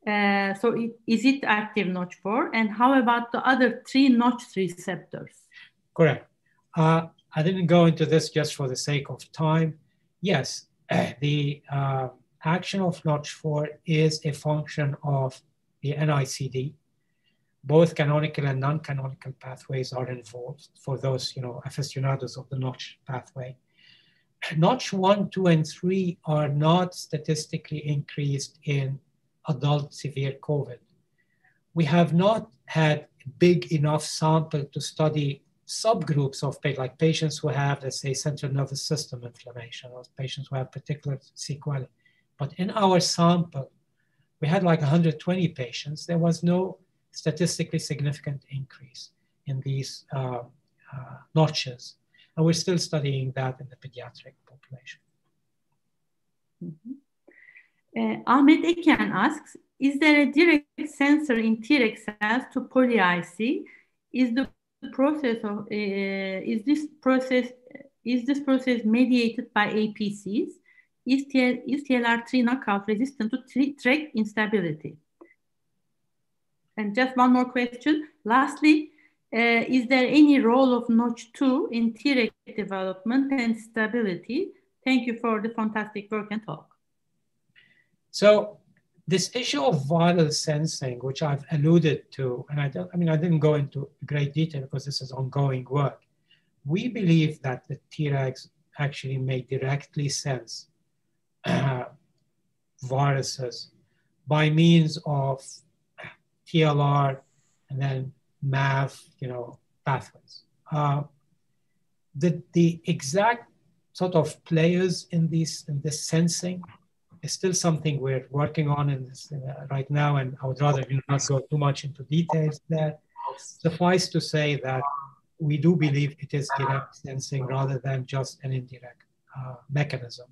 Uh, so it, is it active notch4? And how about the other three notch receptors? Correct. Uh, I didn't go into this just for the sake of time. Yes, (clears throat) the uh, action of Notch4 is a function of the NICD. Both canonical and non-canonical pathways are involved for those, you know, aficionados of the Notch pathway. (clears throat) notch one, two, and three are not statistically increased in adult severe COVID. We have not had big enough sample to study subgroups of like patients who have, let's say, central nervous system inflammation or patients who have particular sequelae. But in our sample, we had like 120 patients. There was no statistically significant increase in these uh, uh, notches. And we're still studying that in the pediatric population. Mm-hmm. Uh, Ahmed Eken asks, is there a direct sensor in Treg cells to poly-IC? Is the process of uh, is this process is this process mediated by APCs? Is, TL, is TLR3 knockout resistant to Treg instability? And just one more question. Lastly, uh, is there any role of Notch2 in Treg development and stability? Thank you for the fantastic work and talk. So this issue of viral sensing, which I've alluded to, and I don't, I mean, I didn't go into great detail because this is ongoing work. We believe that the Tregs actually may directly sense uh, viruses by means of TLR and then MAV, you know, pathways. Uh, the, the exact sort of players in these in this sensing is still something we're working on in this uh, right now, and I would rather not go too much into details there. Suffice to say that we do believe it is direct sensing rather than just an indirect uh, mechanism.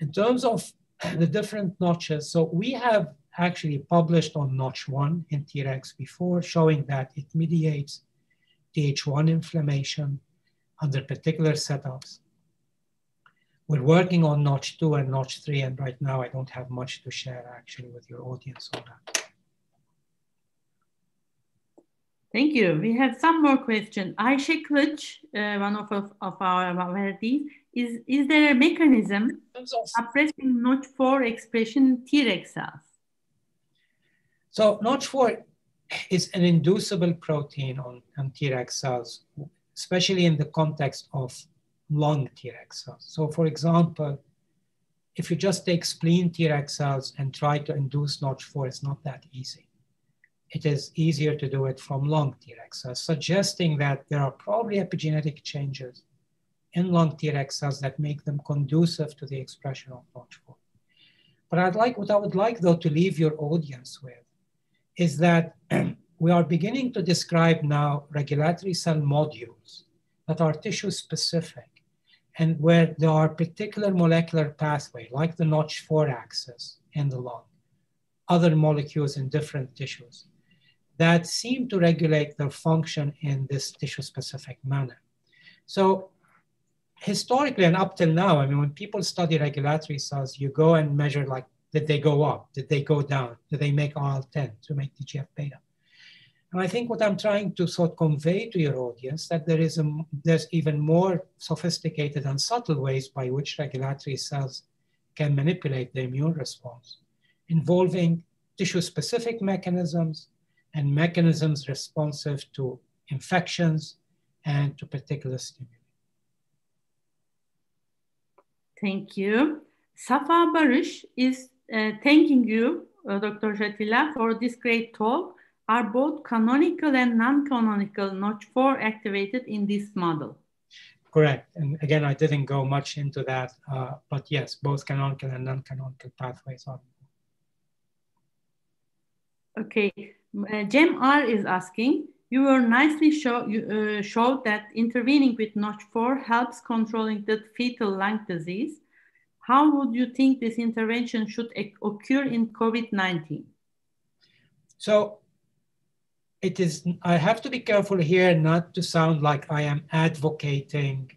In terms of (coughs) the different notches, so we have actually published on notch one in Tregs before, showing that it mediates Th1 inflammation under particular setups. We're working on notch two and notch three, and right now I don't have much to share actually with your audience on that. Thank you. We have some more questions. Kılıç, uh, one of, of, of our varieties, is, is there a mechanism suppressing Notch4 expression in Treg cells? So Notch4 is an inducible protein on, on Treg cells, especially in the context of lung Treg cells. So for example, if you just take spleen Treg cells and try to induce Notch4, it's not that easy. It is easier to do it from lung Treg cells, suggesting that there are probably epigenetic changes in lung Treg cells that make them conducive to the expression of Notch4. But I'd like, what I would like though to leave your audience with is that (clears throat) we are beginning to describe now regulatory cell modules that are tissue specific and where there are particular molecular pathway, like the Notch4 axis in the lung, other molecules in different tissues that seem to regulate their function in this tissue-specific manner. So historically and up till now, I mean, when people study regulatory cells, you go and measure like, did they go up? Did they go down? Did they make IL-10 to make TGF beta? And I think what I'm trying to sort of convey to your audience that there is a, there's even more sophisticated and subtle ways by which regulatory cells can manipulate the immune response, involving tissue-specific mechanisms and mechanisms responsive to infections and to particular stimuli. Thank you. Safa Barış is uh, thanking you, uh, Dr. Jatila, for this great talk are both canonical and non-canonical Notch4 activated in this model? Correct. And again, I didn't go much into that, uh, but yes, both canonical and non-canonical pathways are. Okay. Uh, Jem R is asking, you were nicely show, you, uh, showed that intervening with Notch4 helps controlling the fetal lung disease. How would you think this intervention should occur in COVID-19? So it is, I have to be careful here not to sound like I am advocating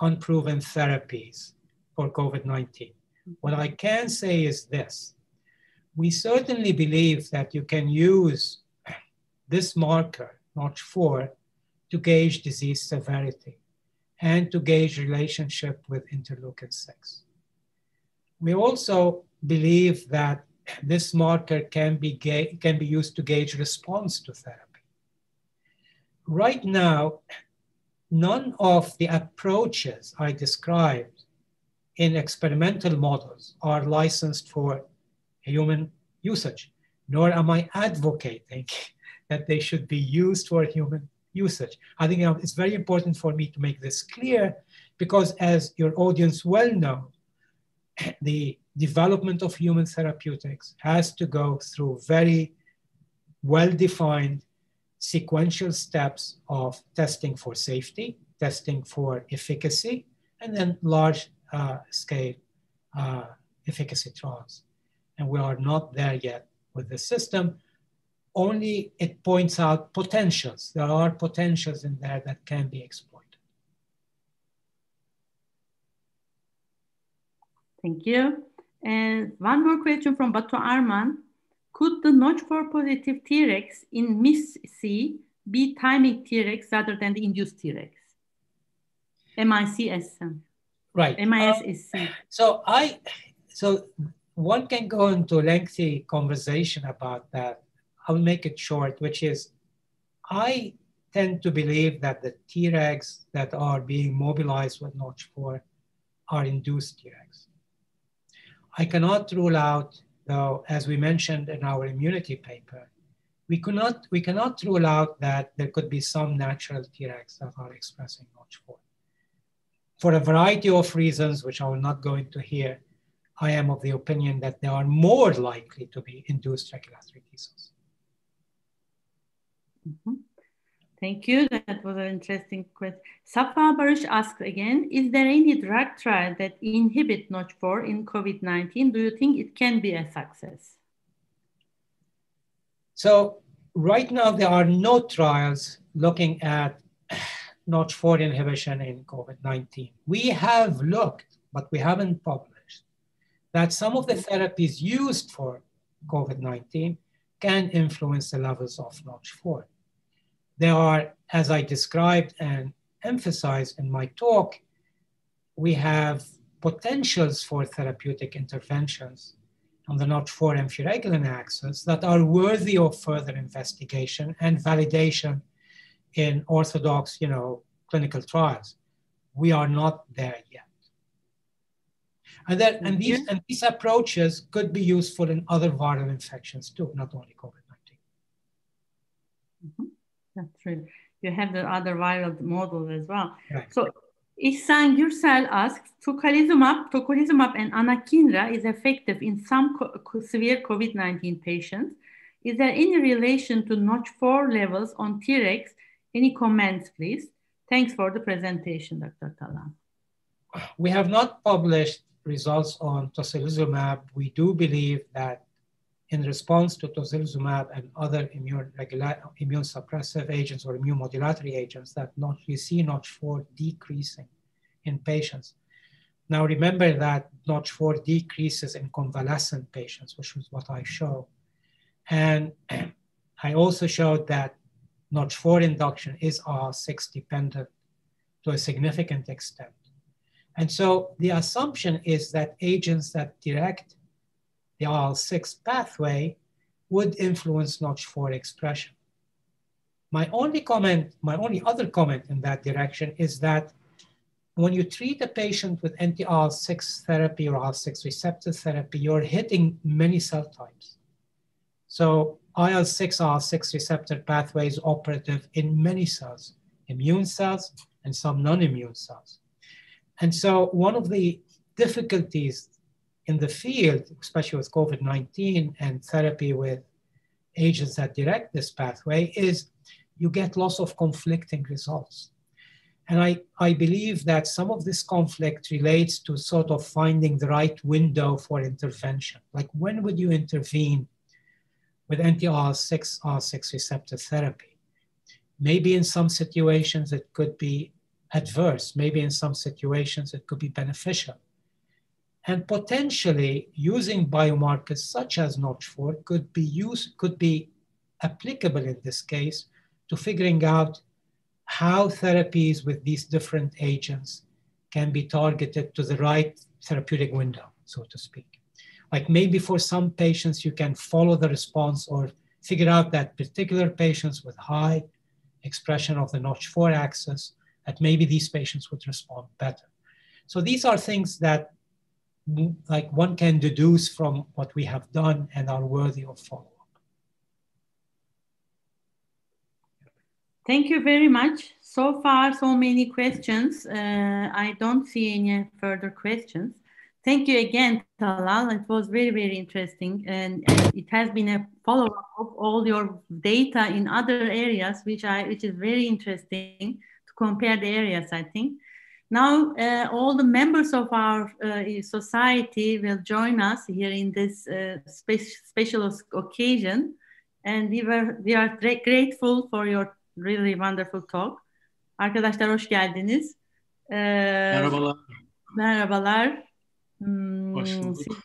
unproven therapies for COVID 19. What I can say is this we certainly believe that you can use this marker, Notch4, to gauge disease severity and to gauge relationship with interleukin 6. We also believe that this marker can be, can be used to gauge response to therapy. Right now, none of the approaches I described in experimental models are licensed for human usage, nor am I advocating (laughs) that they should be used for human usage. I think it's very important for me to make this clear because as your audience well know, (clears throat) the development of human therapeutics has to go through very well-defined sequential steps of testing for safety, testing for efficacy, and then large uh, scale uh, efficacy trials. And we are not there yet with the system. Only it points out potentials. There are potentials in there that can be exploited. Thank you. And one more question from Batu Arman. Could the Notch4 positive T-Rex in Miss C be timing T-Rex rather than the induced Tregs? MICSM. Right. MISSC. Uh, so I, so one can go into a lengthy conversation about that. I'll make it short, which is I tend to believe that the Tregs that are being mobilized with Notch4 are induced Tregs. I cannot rule out, though, as we mentioned in our immunity paper, we, could not, we cannot rule out that there could be some natural Tregs that are expressing Notch4. For a variety of reasons, which I will not go into here, I am of the opinion that they are more likely to be induced regulatory T cells. Mm-hmm. Thank you. That was an interesting question. Safa Barış asks again, is there any drug trial that inhibit Notch4 in COVID-19? Do you think it can be a success? So right now there are no trials looking at (clears throat) Notch4 inhibition in COVID-19. We have looked, but we haven't published, that some of the therapies used for COVID-19 can influence the levels of Notch4. There are, as I described and emphasized in my talk, we have potentials for therapeutic interventions on the NOT4 amphiregulin axis that are worthy of further investigation and validation in orthodox, you know, clinical trials. We are not there yet. And, that, and, mm-hmm. these, and these approaches could be useful in other viral infections too, not only COVID-19. That's true. You have the other viral models as well. Right. So Ihsan Gürsel asks, tocilizumab, tocilizumab and anakinra is effective in some co severe COVID-19 patients. Is there any relation to Notch4 levels on Tregs? Any comments, please? Thanks for the presentation, Dr. Talan. We have not published results on tocilizumab. We do believe that in response to tocilizumab and other immune, immune suppressive agents or immune modulatory agents that not, we see Notch4 decreasing in patients. Now remember that Notch4 decreases in convalescent patients, which is what I show. And (clears throat) I also showed that Notch4 induction is R6 dependent to a significant extent. And so the assumption is that agents that direct the IL-6 pathway would influence Notch4 expression. My only comment, my only other comment in that direction is that when you treat a patient with anti-IL-6 therapy or IL-6 receptor therapy, you're hitting many cell types. So IL-6, IL-6 receptor pathway is operative in many cells, immune cells and some non-immune cells. And so one of the difficulties in the field, especially with COVID-19 and therapy with agents that direct this pathway, is you get lots of conflicting results. And I, I believe that some of this conflict relates to sort of finding the right window for intervention. Like when would you intervene with anti-IL-6, IL-6 receptor therapy? Maybe in some situations it could be adverse. Maybe in some situations it could be beneficial. And potentially using biomarkers such as Notch4 could be used, could be applicable in this case to figuring out how therapies with these different agents can be targeted to the right therapeutic window, so to speak. Like maybe for some patients, you can follow the response or figure out that particular patients with high expression of the Notch4 axis, that maybe these patients would respond better. So these are things that like one can deduce from what we have done and are worthy of follow. Up. Thank you very much. So far, so many questions. Uh, I don't see any further questions. Thank you again, Talal. It was very, very interesting. And, and it has been a follow-up of all your data in other areas, which, I, which is very interesting to compare the areas, I think. Now, uh, all the members of our uh, society will join us here in this uh, spe special occasion. And we, were, we are grateful for your really wonderful talk. Arkadaşlar hoş geldiniz. Ee, merhabalar. Merhabalar. Hmm, hoş bulduk.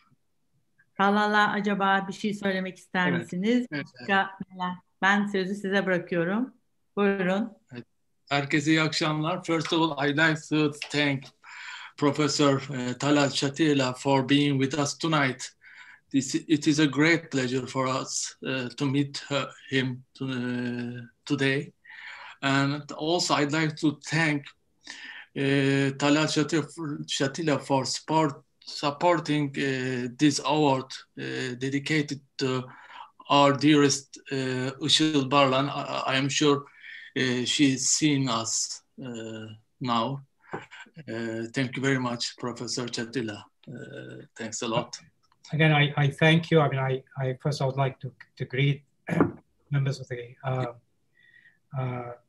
Talala acaba bir şey söylemek ister evet. misiniz? Evet, evet. Ben sözü size bırakıyorum. Buyurun. Evet. Herkese iyi akşamlar. First of all, I'd like to thank Professor uh, Talal Chatila for being with us tonight. This, it is a great pleasure for us uh, to meet her, him to, uh, today. And also, I'd like to thank uh, Talal Shatila for support, supporting this award dedicated to our dearest uh, Ushil Barlan. I, I, am sure uh, she's seeing us uh, now. Uh, thank you very much, Professor Chatila. thanks a lot. Again, I, I thank you. I mean, I, I first I would like to, to greet (clears throat) members of the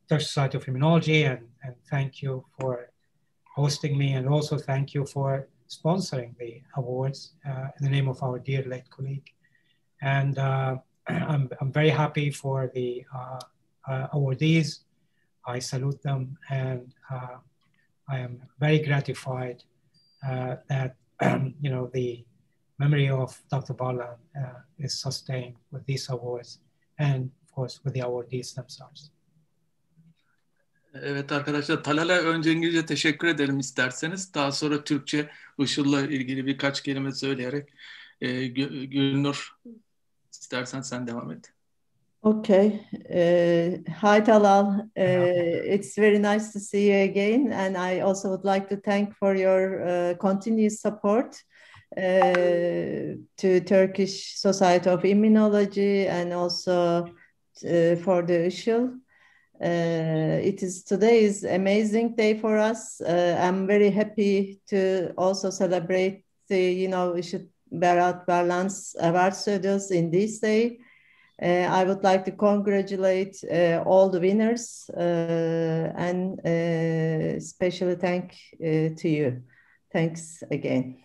Dutch Society of Immunology and, and thank you for hosting me and also thank you for sponsoring the awards uh, in the name of our dear late colleague. And uh, (clears throat) I'm, I'm very happy for the uh, uh, awardees. I salute them and uh, I am very gratified uh, that (clears throat) you know the memory of Dr. Barlan is sustained with these awards and of course with the awardees themselves. Evet arkadaşlar Talal'a önce İngilizce teşekkür edelim isterseniz. Daha sonra Türkçe Işıl'la ilgili birkaç kelime söyleyerek e, Gülnur istersen sen devam et. Okay. Uh, hi Talal. Uh, it's very nice to see you again and I also would like to thank for your uh, continuous support uh, to Turkish Society of Immunology and also uh, for the Işıl. Uh, it is today is amazing day for us. Uh, I'm very happy to also celebrate the you know we should Berat Barlan's award studios in this day. Uh, I would like to congratulate uh, all the winners uh, and uh, especially thank to you. Thanks again.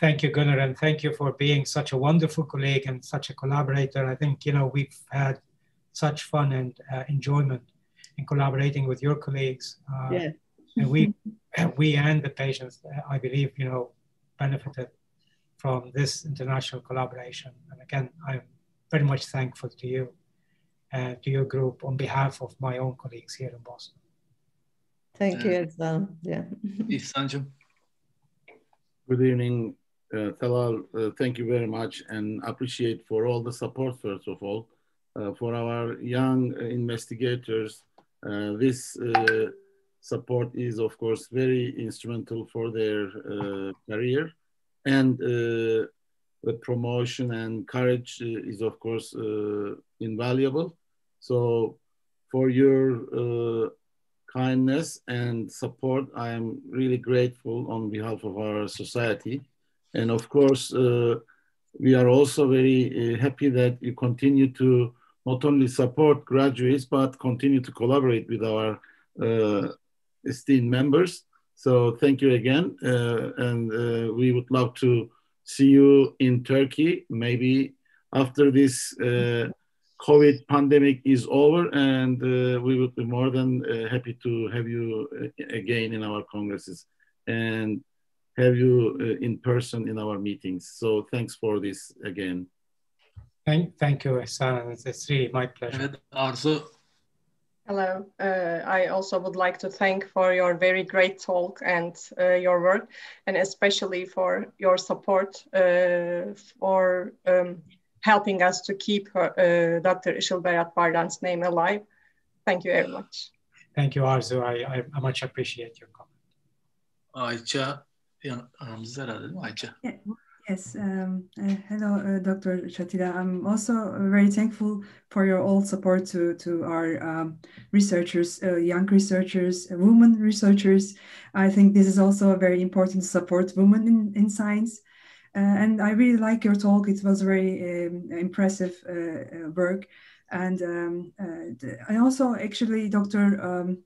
Thank you, Gunnar, and thank you for being such a wonderful colleague and such a collaborator. I think you know we've had such fun and uh, enjoyment in collaborating with your colleagues. Uh, yeah. and we, (laughs) we and the patients, I believe, you know, benefited from this international collaboration. And again, I'm very much thankful to you and to your group on behalf of my own colleagues here in Boston. Thank you, Exam. Yeah. (laughs) Good evening, uh, Talal. Uh, thank you very much and appreciate for all the support, first of all uh, for our young uh, investigators. Uh, this support is, of course, very instrumental for their career. And the promotion and courage is, of course, invaluable. So for your kindness and support. I am really grateful on behalf of our society. And of course, uh, we are also very uh, happy that you continue to not only support graduates, but continue to collaborate with our uh, esteemed members. So thank you again. Uh, and uh, we would love to see you in Turkey, maybe after this uh, COVID pandemic is over, and uh, we would be more than uh, happy to have you again in our congresses and have you in person in our meetings. So thanks for this again. Thank, thank you, Ehsan. It's, it's really my pleasure. Arzu. Hello. Uh, I also would like to thank for your very great talk and uh, your work, and especially for your support uh, for um, helping us to keep uh, Dr. Işıl Berat Barlan's name alive. Thank you very much. Thank you, Arzu. I, I, I much appreciate your comment. Ayça. aramızda herhalde değil mi Ayça? Yeah. Yes, um, uh, hello, uh, Dr. Chatila. I'm also very thankful for your all support to, to our um, researchers, uh, young researchers, women researchers. I think this is also a very important support women in, in science. Uh, and I really like your talk. It was very um, impressive uh, work. And um, uh, I also actually, Dr. Um,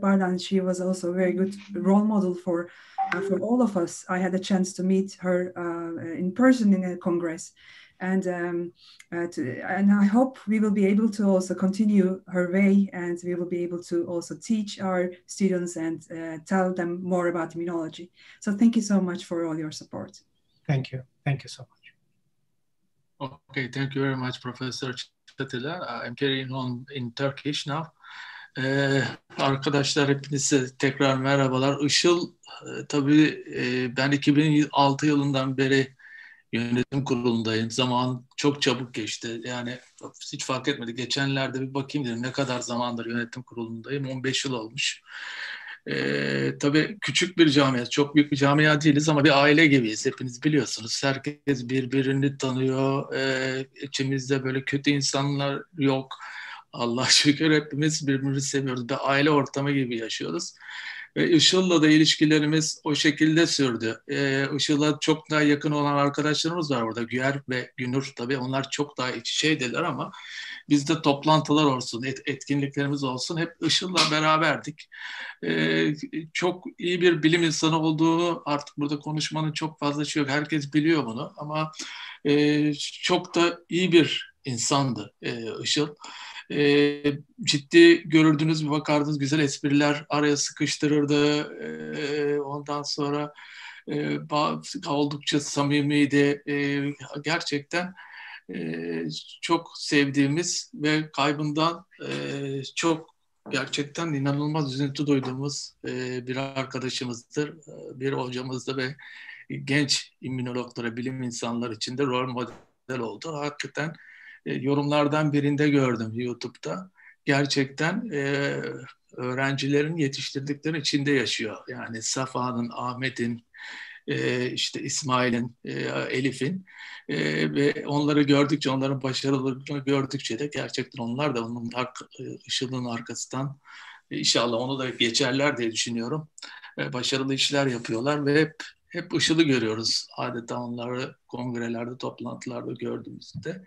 Bardan, she was also a very good role model for uh, for all of us. I had a chance to meet her uh, in person in a congress, and um, uh, to, and I hope we will be able to also continue her way, and we will be able to also teach our students and uh, tell them more about immunology. So thank you so much for all your support. Thank you. Thank you so much. Okay, thank you very much, Professor Chatila. I'm carrying on in Turkish now. Ee, arkadaşlar hepinize tekrar merhabalar. Işıl e, tabii e, ben 2006 yılından beri yönetim kurulundayım. Zaman çok çabuk geçti. Yani hiç fark etmedi. Geçenlerde bir bakayım dedim ne kadar zamandır yönetim kurulundayım. 15 yıl olmuş. Ee, tabii küçük bir camia, çok büyük bir camia değiliz ama bir aile gibiyiz. Hepiniz biliyorsunuz. Herkes birbirini tanıyor. Ee, içimizde böyle kötü insanlar yok. Allah (laughs) şükür hepimiz birbirimizi seviyoruz. Bir aile ortamı gibi yaşıyoruz. Ve Işıl'la da ilişkilerimiz o şekilde sürdü. Ee, Işıl'a çok daha yakın olan arkadaşlarımız var burada. Güyer ve Günür tabii onlar çok daha iç içeydiler ama bizde toplantılar olsun, et, etkinliklerimiz olsun hep Işıl'la beraberdik. Ee, çok iyi bir bilim insanı olduğunu artık burada konuşmanın çok fazla şey yok. Herkes biliyor bunu ama e, çok da iyi bir insandı e, Işıl e, ciddi görürdünüz bakardınız güzel espriler araya sıkıştırırdı. E, ondan sonra e, oldukça samimiydi. E, gerçekten e, çok sevdiğimiz ve kaybından e, çok gerçekten inanılmaz üzüntü duyduğumuz e, bir arkadaşımızdır, bir hocamızdı ve genç immünologlara, bilim insanları için de rol model oldu. Hakikaten e, yorumlardan birinde gördüm YouTube'da. Gerçekten e, öğrencilerin yetiştirdikleri içinde yaşıyor. Yani Safa'nın, Ahmet'in, e, işte İsmail'in, e, Elif'in e, ve onları gördükçe, onların başarılarını gördükçe de gerçekten onlar da onun arka, e, ışığının arkasından e, inşallah onu da geçerler diye düşünüyorum. Başarılı işler yapıyorlar ve hep hep ışılı görüyoruz adeta onları kongrelerde, toplantılarda gördüğümüzde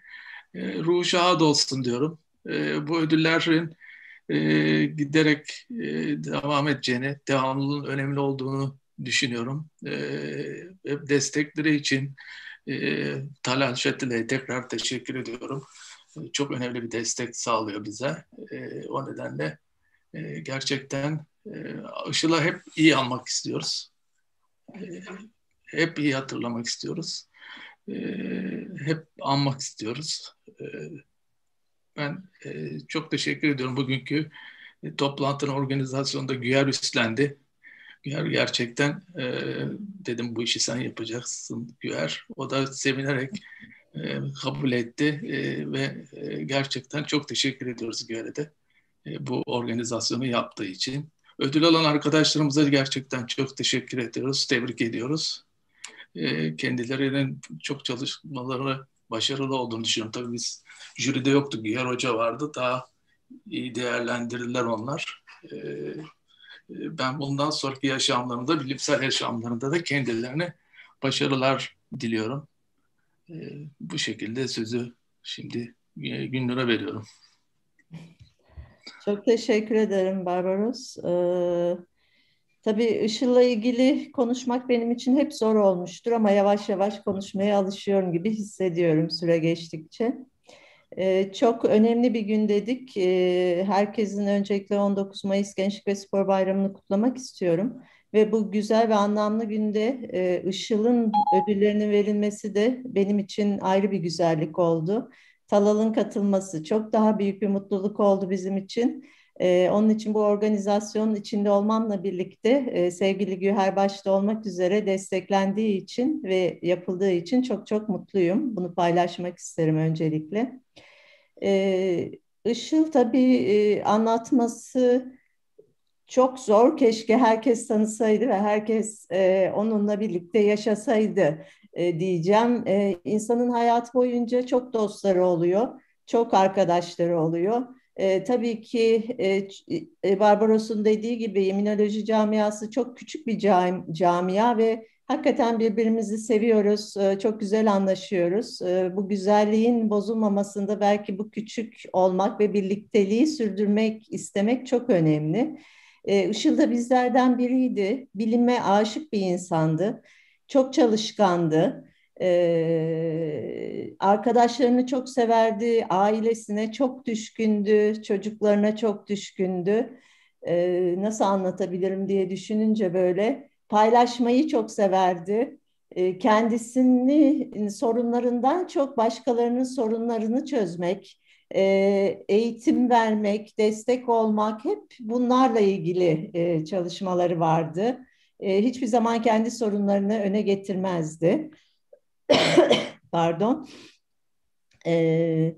e, ruhu şad olsun diyorum. E, bu ödüllerin e, giderek devam edeceğini, devamlılığın önemli olduğunu düşünüyorum. E, destekleri için e, Şetile'ye tekrar teşekkür ediyorum. Çok önemli bir destek sağlıyor bize. O nedenle gerçekten e, Işıl'a hep iyi almak istiyoruz. Hep iyi hatırlamak istiyoruz. E, hep anmak istiyoruz. E, ben e, çok teşekkür ediyorum bugünkü e, toplantının organizasyonunda Güyer üstlendi. Güyer gerçekten e, dedim bu işi sen yapacaksın Güyer. O da sevinerek e, kabul etti e, ve e, gerçekten çok teşekkür ediyoruz Güyer'e de e, bu organizasyonu yaptığı için. Ödül alan arkadaşlarımıza gerçekten çok teşekkür ediyoruz, tebrik ediyoruz. E, kendilerinin çok çalışmaları başarılı olduğunu düşünüyorum. Tabii biz jüride yoktuk. Yer Hoca vardı. Daha iyi değerlendirdiler onlar. E, ben bundan sonraki yaşamlarında, bilimsel yaşamlarında da kendilerine başarılar diliyorum. E, bu şekilde sözü şimdi Gündür'e veriyorum. Çok teşekkür ederim Barbaros. Ee, Tabii Işıl'la ilgili konuşmak benim için hep zor olmuştur ama yavaş yavaş konuşmaya alışıyorum gibi hissediyorum süre geçtikçe. Ee, çok önemli bir gün dedik. Ee, herkesin öncelikle 19 Mayıs Gençlik ve Spor Bayramı'nı kutlamak istiyorum. Ve bu güzel ve anlamlı günde e, Işıl'ın ödüllerinin verilmesi de benim için ayrı bir güzellik oldu. Talal'ın katılması çok daha büyük bir mutluluk oldu bizim için. Ee, onun için bu organizasyonun içinde olmamla birlikte e, sevgili Güher başta olmak üzere desteklendiği için ve yapıldığı için çok çok mutluyum. Bunu paylaşmak isterim öncelikle. Ee, Işıl tabii e, anlatması çok zor. Keşke herkes tanısaydı ve herkes e, onunla birlikte yaşasaydı e, diyeceğim. E, insanın hayat boyunca çok dostları oluyor, çok arkadaşları oluyor. E, tabii ki e, e Barbaros'un dediği gibi immünoloji camiası çok küçük bir cam, camia ve hakikaten birbirimizi seviyoruz, e, çok güzel anlaşıyoruz. E, bu güzelliğin bozulmamasında belki bu küçük olmak ve birlikteliği sürdürmek istemek çok önemli. E, Işıl da bizlerden biriydi. Bilime aşık bir insandı. Çok çalışkandı. Ee, arkadaşlarını çok severdi, ailesine çok düşkündü, çocuklarına çok düşkündü. Ee, nasıl anlatabilirim diye düşününce böyle paylaşmayı çok severdi. Ee, kendisini sorunlarından çok başkalarının sorunlarını çözmek, e, eğitim vermek, destek olmak hep bunlarla ilgili e, çalışmaları vardı. E, hiçbir zaman kendi sorunlarını öne getirmezdi. (coughs) Pardon. E,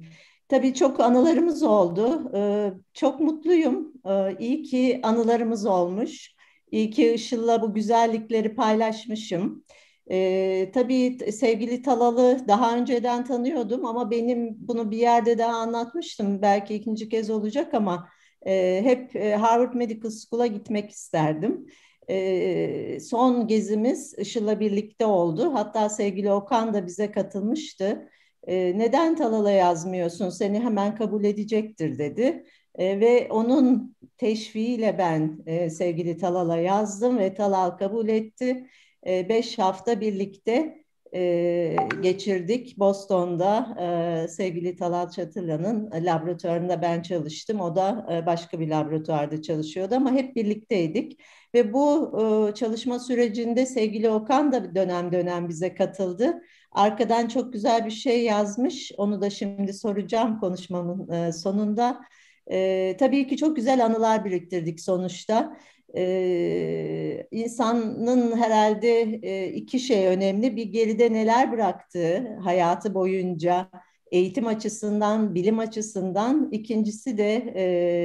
tabii çok anılarımız oldu. E, çok mutluyum. E, iyi ki anılarımız olmuş. İyi ki Işıl'la bu güzellikleri paylaşmışım. E, tabii sevgili Talalı daha önceden tanıyordum ama benim bunu bir yerde daha anlatmıştım. Belki ikinci kez olacak ama e, hep Harvard Medical School'a gitmek isterdim. E, son gezimiz Işıl'la birlikte oldu. Hatta sevgili Okan da bize katılmıştı. E, neden Talal'a yazmıyorsun? Seni hemen kabul edecektir dedi. E, ve onun teşviğiyle ben e, sevgili Talal'a yazdım ve Talal kabul etti. Beş hafta birlikte e, geçirdik. Boston'da sevgili Talal Çatırlan'ın laboratuvarında ben çalıştım. O da e, başka bir laboratuvarda çalışıyordu ama hep birlikteydik. Ve bu e, çalışma sürecinde sevgili Okan da dönem dönem bize katıldı. Arkadan çok güzel bir şey yazmış. Onu da şimdi soracağım konuşmamın e, sonunda. Tabii ki çok güzel anılar biriktirdik sonuçta. Ee, insanın herhalde e, iki şey önemli. Bir geride neler bıraktığı hayatı boyunca eğitim açısından, bilim açısından. İkincisi de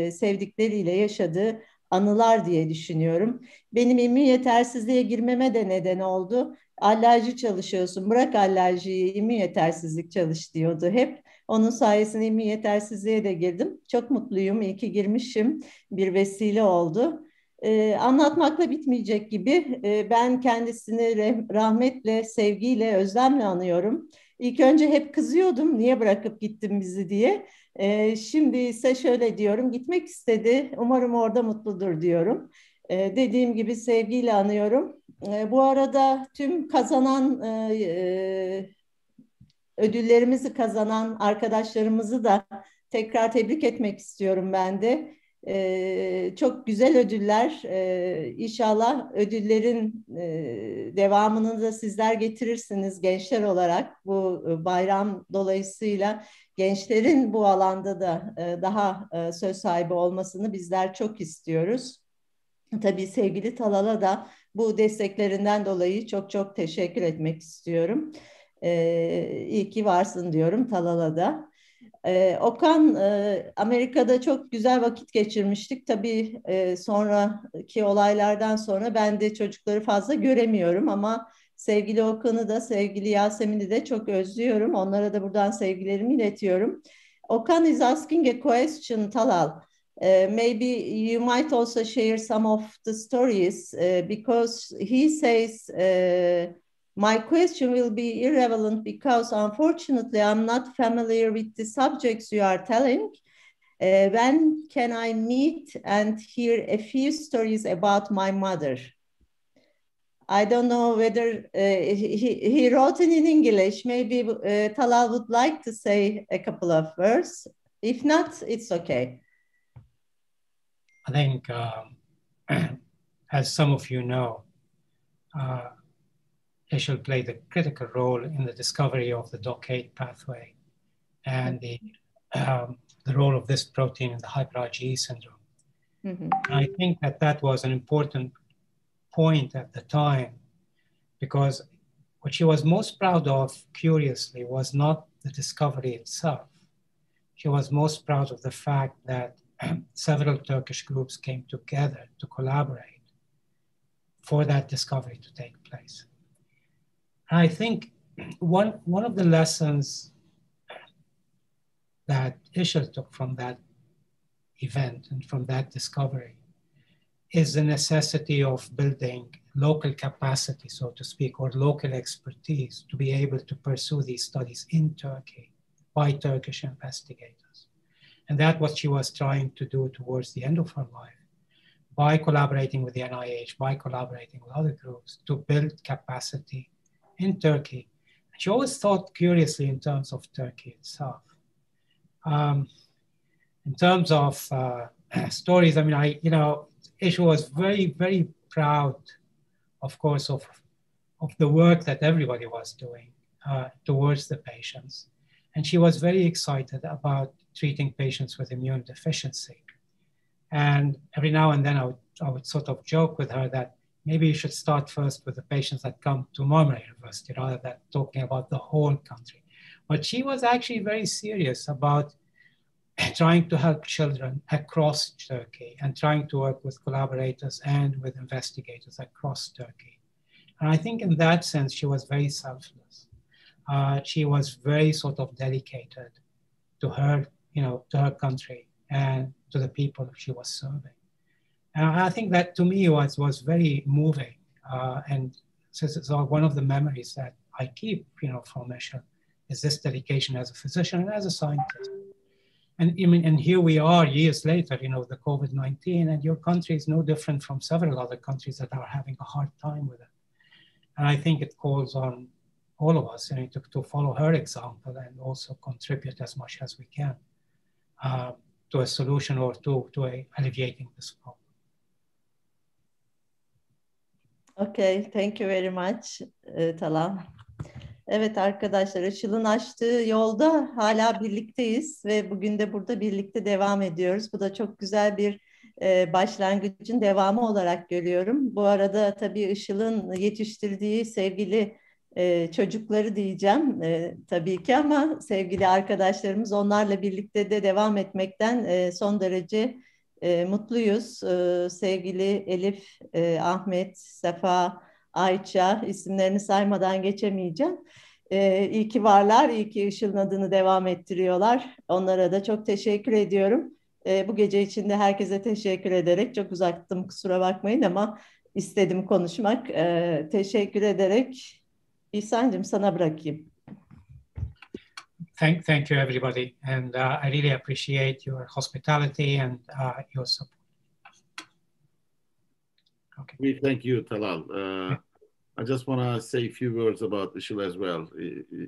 e, sevdikleriyle yaşadığı anılar diye düşünüyorum. Benim immün yetersizliğe girmeme de neden oldu. Alerji çalışıyorsun, bırak alerjiyi, immün yetersizlik çalış diyordu hep. Onun sayesinde immün yetersizliğe de girdim. Çok mutluyum, iyi ki girmişim. Bir vesile oldu. Ee, anlatmakla bitmeyecek gibi ee, ben kendisini rahmetle, sevgiyle, özlemle anıyorum. İlk önce hep kızıyordum niye bırakıp gittin bizi diye. E, şimdi ise şöyle diyorum, gitmek istedi, umarım orada mutludur diyorum. E, dediğim gibi sevgiyle anıyorum. E, bu arada tüm kazanan e, ödüllerimizi kazanan arkadaşlarımızı da tekrar tebrik etmek istiyorum ben de. Ee, çok güzel ödüller. Ee, inşallah ödüllerin e, devamını da sizler getirirsiniz gençler olarak. Bu bayram dolayısıyla gençlerin bu alanda da e, daha e, söz sahibi olmasını bizler çok istiyoruz. Tabii sevgili Talal'a da bu desteklerinden dolayı çok çok teşekkür etmek istiyorum. Ee, iyi ki varsın diyorum Talal'a da. Ee, Okan, e, Amerika'da çok güzel vakit geçirmiştik. Tabii e, sonraki olaylardan sonra ben de çocukları fazla göremiyorum ama sevgili Okan'ı da sevgili Yasemin'i de çok özlüyorum. Onlara da buradan sevgilerimi iletiyorum. Okan is asking a question, Talal. Uh, maybe you might also share some of the stories uh, because he says uh, My question will be irrelevant because unfortunately I'm not familiar with the subjects you are telling. Uh, when can I meet and hear a few stories about my mother? I don't know whether uh, he, he wrote it in English. Maybe uh, Talal would like to say a couple of words. If not, it's okay. I think, um, (clears throat) as some of you know, uh, Işıl played a critical role in the discovery of the DOCK8 pathway and the, um, the role of this protein in the hyper IgE syndrome. Mm-hmm. I think that that was an important point at the time because what she was most proud of, curiously, was not the discovery itself. She was most proud of the fact that (clears throat) several Turkish groups came together to collaborate for that discovery to take place. And I think (clears throat) one, one of the lessons that Işıl took from that event and from that discovery is the necessity of building local capacity, so to speak, or local expertise to be able to pursue these studies in Turkey by Turkish investigators. And that's what she was trying to do towards the end of her life by collaborating with the NIH, by collaborating with other groups to build capacity in Turkey. She always thought curiously in terms of Turkey itself. Um, in terms of uh, (clears throat) stories, I mean, I, you know, Işıl was very, very proud, of course, of, of the work that everybody was doing uh, towards the patients. And she was very excited about treating patients with immune deficiency. And every now and then I would, I would sort of joke with her that maybe you should start first with the patients that come to Marmara University rather than talking about the whole country. But she was actually very serious about trying to help children across Turkey and trying to work with collaborators and with investigators across Turkey. And I think in that sense, she was very selfless. Uh, she was very sort of dedicated to her, you know, to her country and to the people she was serving. And I think that to me was, was very moving. Uh, and so, so one of the memories that I keep, you know, from Işıl is this dedication as a physician and as a scientist. And I mean, and here we are years later, you know, the COVID-19, and your country is no different from several other countries that are having a hard time with it. And I think it calls on all of us you know, to, to follow her example and also contribute as much as we can uh, to a solution or to, to a alleviating this problem. Okay, thank you very much, uh. Evet arkadaşlar, Işıl'ın açtığı yolda hala birlikteyiz ve bugün de burada birlikte devam ediyoruz. Bu da çok güzel bir e, başlangıcın devamı olarak görüyorum. Bu arada tabii Işıl'ın yetiştirdiği sevgili e, çocukları diyeceğim e, tabii ki ama sevgili arkadaşlarımız onlarla birlikte de devam etmekten e, son derece e, mutluyuz. E, sevgili Elif, e, Ahmet, Sefa, Ayça isimlerini saymadan geçemeyeceğim. Ee, iyi ki varlar, iyi ki Işıl'ın adını devam ettiriyorlar. Onlara da çok teşekkür ediyorum. Ee, bu gece için de herkese teşekkür ederek, çok uzattım kusura bakmayın ama istedim konuşmak. Ee, teşekkür ederek İhsan'cığım sana bırakayım. Thank, thank you everybody and uh, I really appreciate your hospitality and uh, your support. Okay. We thank you, Talal. Uh, I just want to say a few words about Işıl as well,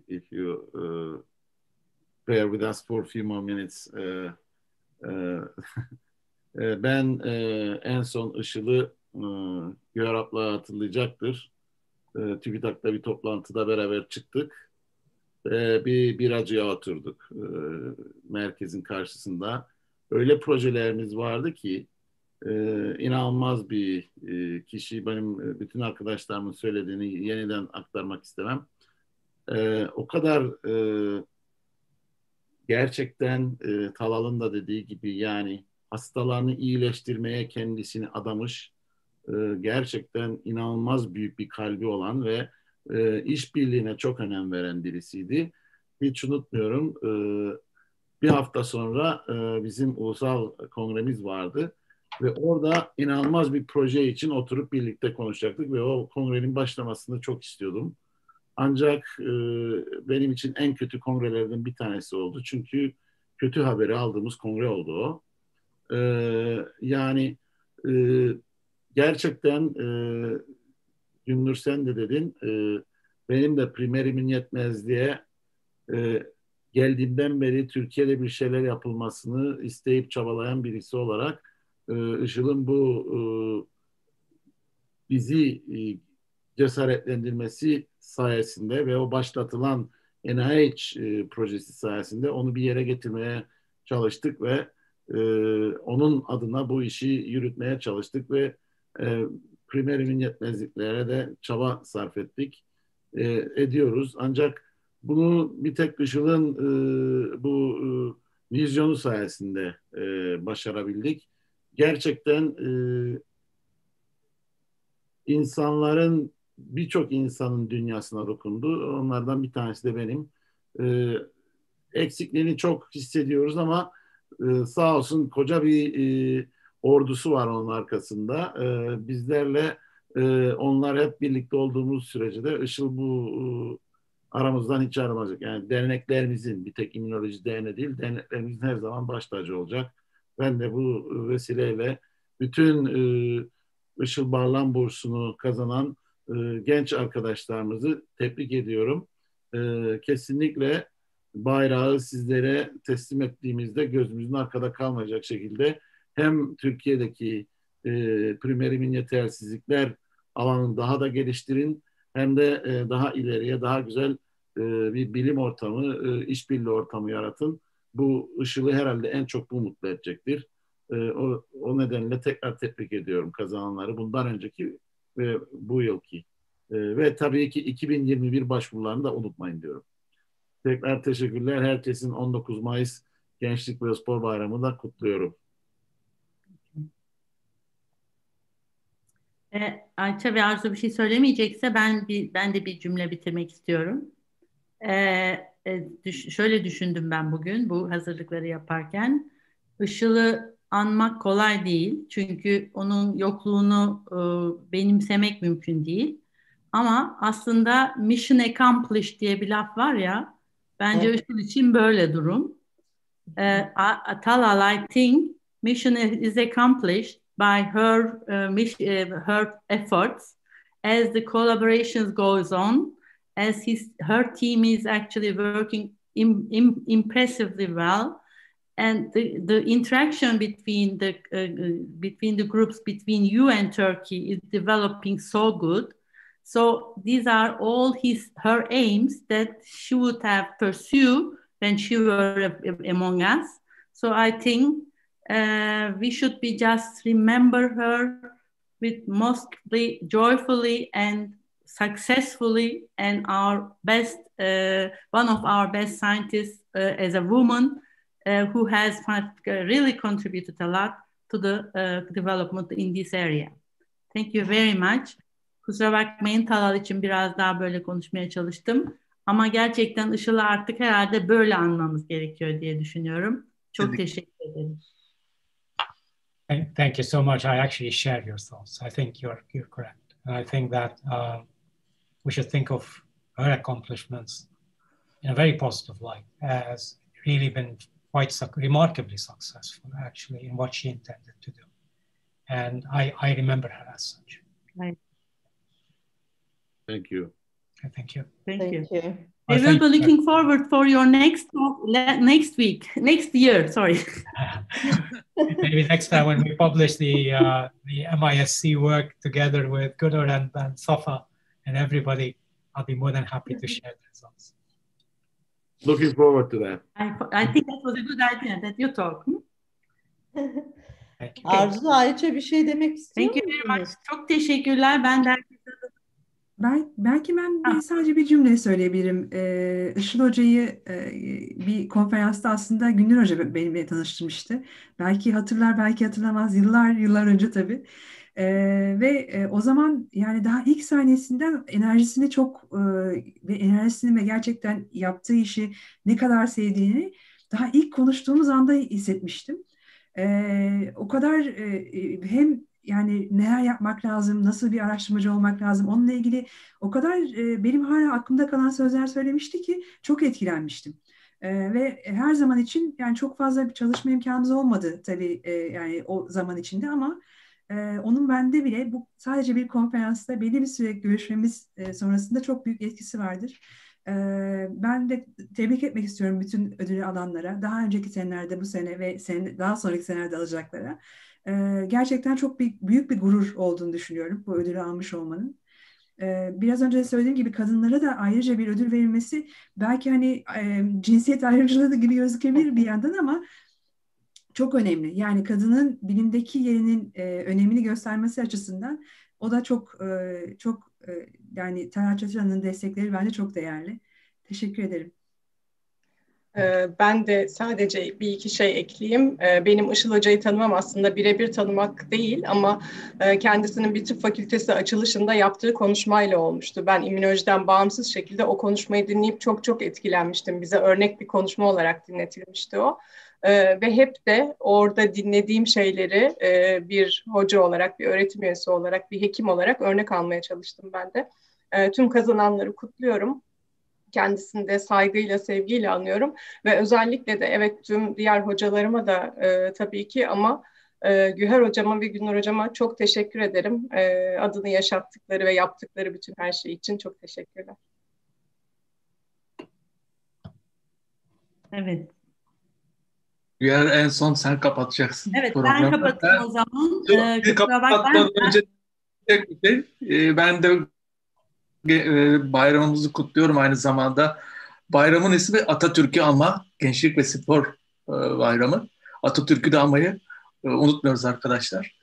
if you uh, bear with us for a few more minutes. Uh, uh, (laughs) ben uh, en son Işıl'ı uh, Görap'la hatırlayacaktır. Uh, TÜBİTAK'ta bir toplantıda beraber çıktık. Ve bir biracıya oturduk uh, merkezin karşısında. Öyle projelerimiz vardı ki e, inanılmaz bir e, kişi. Benim e, bütün arkadaşlarımın söylediğini yeniden aktarmak istemem. E, o kadar e, gerçekten e, Talal'ın da dediği gibi yani hastalarını iyileştirmeye kendisini adamış e, gerçekten inanılmaz büyük bir kalbi olan ve e, işbirliğine çok önem veren birisiydi. Hiç unutmuyorum e, bir hafta sonra e, bizim ulusal kongremiz vardı ve orada inanılmaz bir proje için oturup birlikte konuşacaktık ve o kongrenin başlamasını çok istiyordum. Ancak e, benim için en kötü kongrelerden bir tanesi oldu. Çünkü kötü haberi aldığımız kongre oldu o. E, yani e, gerçekten e, Gündür sen de dedin e, benim de primerimin yetmez diye e, geldiğimden beri Türkiye'de bir şeyler yapılmasını isteyip çabalayan birisi olarak Işıl'ın bu e, bizi e, cesaretlendirmesi sayesinde ve o başlatılan NIH e, projesi sayesinde onu bir yere getirmeye çalıştık ve e, onun adına bu işi yürütmeye çalıştık ve e, primerimin yetmezliklere de çaba sarf ettik, e, ediyoruz. Ancak bunu bir tek Işıl'ın e, bu vizyonu sayesinde e, başarabildik. Gerçekten e, insanların birçok insanın dünyasına dokundu. Onlardan bir tanesi de benim. E, eksikliğini çok hissediyoruz ama e, sağ olsun koca bir e, ordusu var onun arkasında. E, bizlerle e, onlar hep birlikte olduğumuz sürece de Işıl bu e, aramızdan hiç ayrılmayacak. Yani derneklerimizin bir tek immünoloji derneği değil, derneklerimizin her zaman baş tacı olacak. Ben de bu vesileyle bütün e, Işıl Barlan bursunu kazanan e, genç arkadaşlarımızı tebrik ediyorum. E, kesinlikle bayrağı sizlere teslim ettiğimizde gözümüzün arkada kalmayacak şekilde hem Türkiye'deki e, primerimin yetersizlikler alanını daha da geliştirin hem de e, daha ileriye daha güzel e, bir bilim ortamı, e, işbirliği ortamı yaratın. Bu ışığı herhalde en çok bu mutlu edecektir. E, o, o nedenle tekrar tebrik ediyorum kazananları. Bundan önceki ve bu yılki. E, ve tabii ki 2021 başvurularını da unutmayın diyorum. Tekrar teşekkürler. Herkesin 19 Mayıs Gençlik ve Spor Bayramı da kutluyorum. E, Ayça ve Arzu bir şey söylemeyecekse ben bir ben de bir cümle bitirmek istiyorum. E, e, düş, şöyle düşündüm ben bugün bu hazırlıkları yaparken. Işıl'ı anmak kolay değil. Çünkü onun yokluğunu e, benimsemek mümkün değil. Ama aslında mission accomplished diye bir laf var ya, bence evet. Işıl için böyle durum. E, Atala I think mission is accomplished by her uh, uh, her efforts as the collaborations goes on as his her team is actually working Im, Im, impressively well. And the, the interaction between the uh, between the groups between you and Turkey is developing so good. So these are all his her aims that she would have pursued when she were among us. So I think uh, we should be just remember her with mostly joyfully and successfully and our best uh, one of our best scientists uh, as a woman uh, who has really contributed a lot to the uh, development in this area. Thank you very much. Kusura bakmayın Talal için biraz daha böyle konuşmaya çalıştım. Ama gerçekten Işıl'ı artık herhalde böyle anlamamız gerekiyor diye düşünüyorum. Çok teşekkür ederim. Thank you so much. I actually share your thoughts. I think you're you're correct, and I think that uh, we should think of her accomplishments in a very positive light as really been quite su remarkably successful, actually, in what she intended to do, and I I remember her as such. Right. Thank you. Thank you. Thank, thank you. you. We will be looking forward for your next talk, next week, next year. Sorry. (laughs) Maybe next time when we publish the uh, the MISC work together with Günnur and, and Safa and everybody, I'll be more than happy to share the results. Looking forward to that. I, I think that was a good idea that you talk. Hmm? Arzu Ayça bir şey demek istiyor Thank you very much. Çok teşekkürler. Ben de ben, belki ben bir, sadece bir cümle söyleyebilirim. Ee, Işıl Hoca'yı e, bir konferansta aslında Gündür Hoca benimle tanıştırmıştı. Belki hatırlar, belki hatırlamaz. Yıllar yıllar önce tabii. Ee, ve e, o zaman yani daha ilk sahnesinden enerjisini çok e, ve enerjisini ve gerçekten yaptığı işi ne kadar sevdiğini daha ilk konuştuğumuz anda hissetmiştim. Ee, o kadar e, hem yani neler yapmak lazım, nasıl bir araştırmacı olmak lazım onunla ilgili o kadar e, benim hala aklımda kalan sözler söylemişti ki çok etkilenmiştim. E, ve her zaman için yani çok fazla bir çalışma imkanımız olmadı tabii e, yani o zaman içinde ama e, onun bende bile bu sadece bir konferansta belli bir süre görüşmemiz e, sonrasında çok büyük etkisi vardır. E, ben de tebrik etmek istiyorum bütün ödülü alanlara. Daha önceki senelerde bu sene ve sene, daha sonraki senelerde alacaklara e, gerçekten çok bir, büyük bir gurur olduğunu düşünüyorum bu ödülü almış olmanın. E, biraz önce de söylediğim gibi kadınlara da ayrıca bir ödül verilmesi belki hani e, cinsiyet ayrımcılığı gibi gözükebilir bir yandan ama çok önemli. Yani kadının bilimdeki yerinin e, önemini göstermesi açısından o da çok e, çok e, yani Talat Çatıran'ın destekleri bence çok değerli. Teşekkür ederim. Ee, ben de sadece bir iki şey ekleyeyim. Ee, benim Işıl Hoca'yı tanımam aslında birebir tanımak değil ama e, kendisinin bir tıp fakültesi açılışında yaptığı konuşmayla olmuştu. Ben immünolojiden bağımsız şekilde o konuşmayı dinleyip çok çok etkilenmiştim. Bize örnek bir konuşma olarak dinletilmişti o. Ee, ve hep de orada dinlediğim şeyleri e, bir hoca olarak, bir öğretim üyesi olarak, bir hekim olarak örnek almaya çalıştım ben de. tüm kazananları kutluyorum kendisini de saygıyla, sevgiyle anıyorum. Ve özellikle de evet tüm diğer hocalarıma da e, tabii ki ama e, Güher hocama ve Günür hocama çok teşekkür ederim. E, adını yaşattıkları ve yaptıkları bütün her şey için çok teşekkürler. Evet. Güher en son sen kapatacaksın. Evet programı. ben kapatayım o zaman. Ee, kapatmadan önce tek bir şey. Ee, ben de e, bayramımızı kutluyorum aynı zamanda. Bayramın ismi Atatürk'ü Anma Gençlik ve Spor e, Bayramı. Atatürk'ü de almayı e, unutmuyoruz arkadaşlar.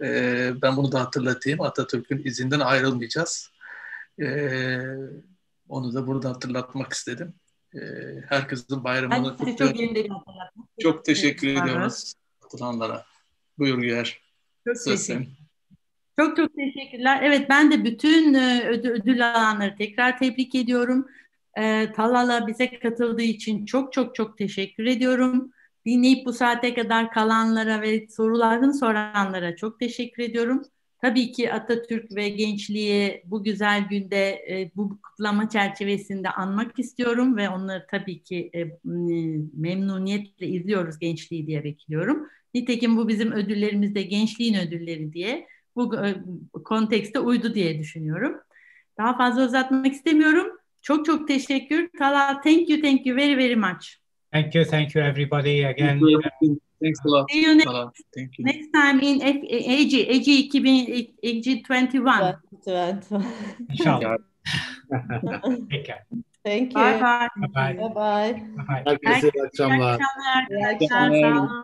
Ben bunu da hatırlatayım. Atatürk'ün izinden ayrılmayacağız. Onu da burada hatırlatmak istedim. Herkesin bayramını ben kutluyorum. Çok, çok teşekkür ediyoruz katılanlara. Buyur Güher. Çok Söz senin. Çok çok teşekkürler. Evet ben de bütün e, ödül, alanları tekrar tebrik ediyorum. E, Talala bize katıldığı için çok çok çok teşekkür ediyorum. Dinleyip bu saate kadar kalanlara ve sorularını soranlara çok teşekkür ediyorum. Tabii ki Atatürk ve gençliği bu güzel günde e, bu kutlama çerçevesinde anmak istiyorum ve onları tabii ki memnuniyetle izliyoruz gençliği diye bekliyorum. Nitekim bu bizim ödüllerimizde gençliğin ödülleri diye bu e, kontekste uydu diye düşünüyorum. Daha fazla uzatmak istemiyorum. Çok çok teşekkür. Tala, thank you, thank you very very much. Thank you, thank you everybody again. Thanks a lot. See you next, thank you. next time in AG, AG 2000, AG 21. İnşallah. (laughs) Take care. Thank you. Bye bye. Bye bye. bye. Herkese iyi akşamlar. İyi akşamlar. İyi akşamlar.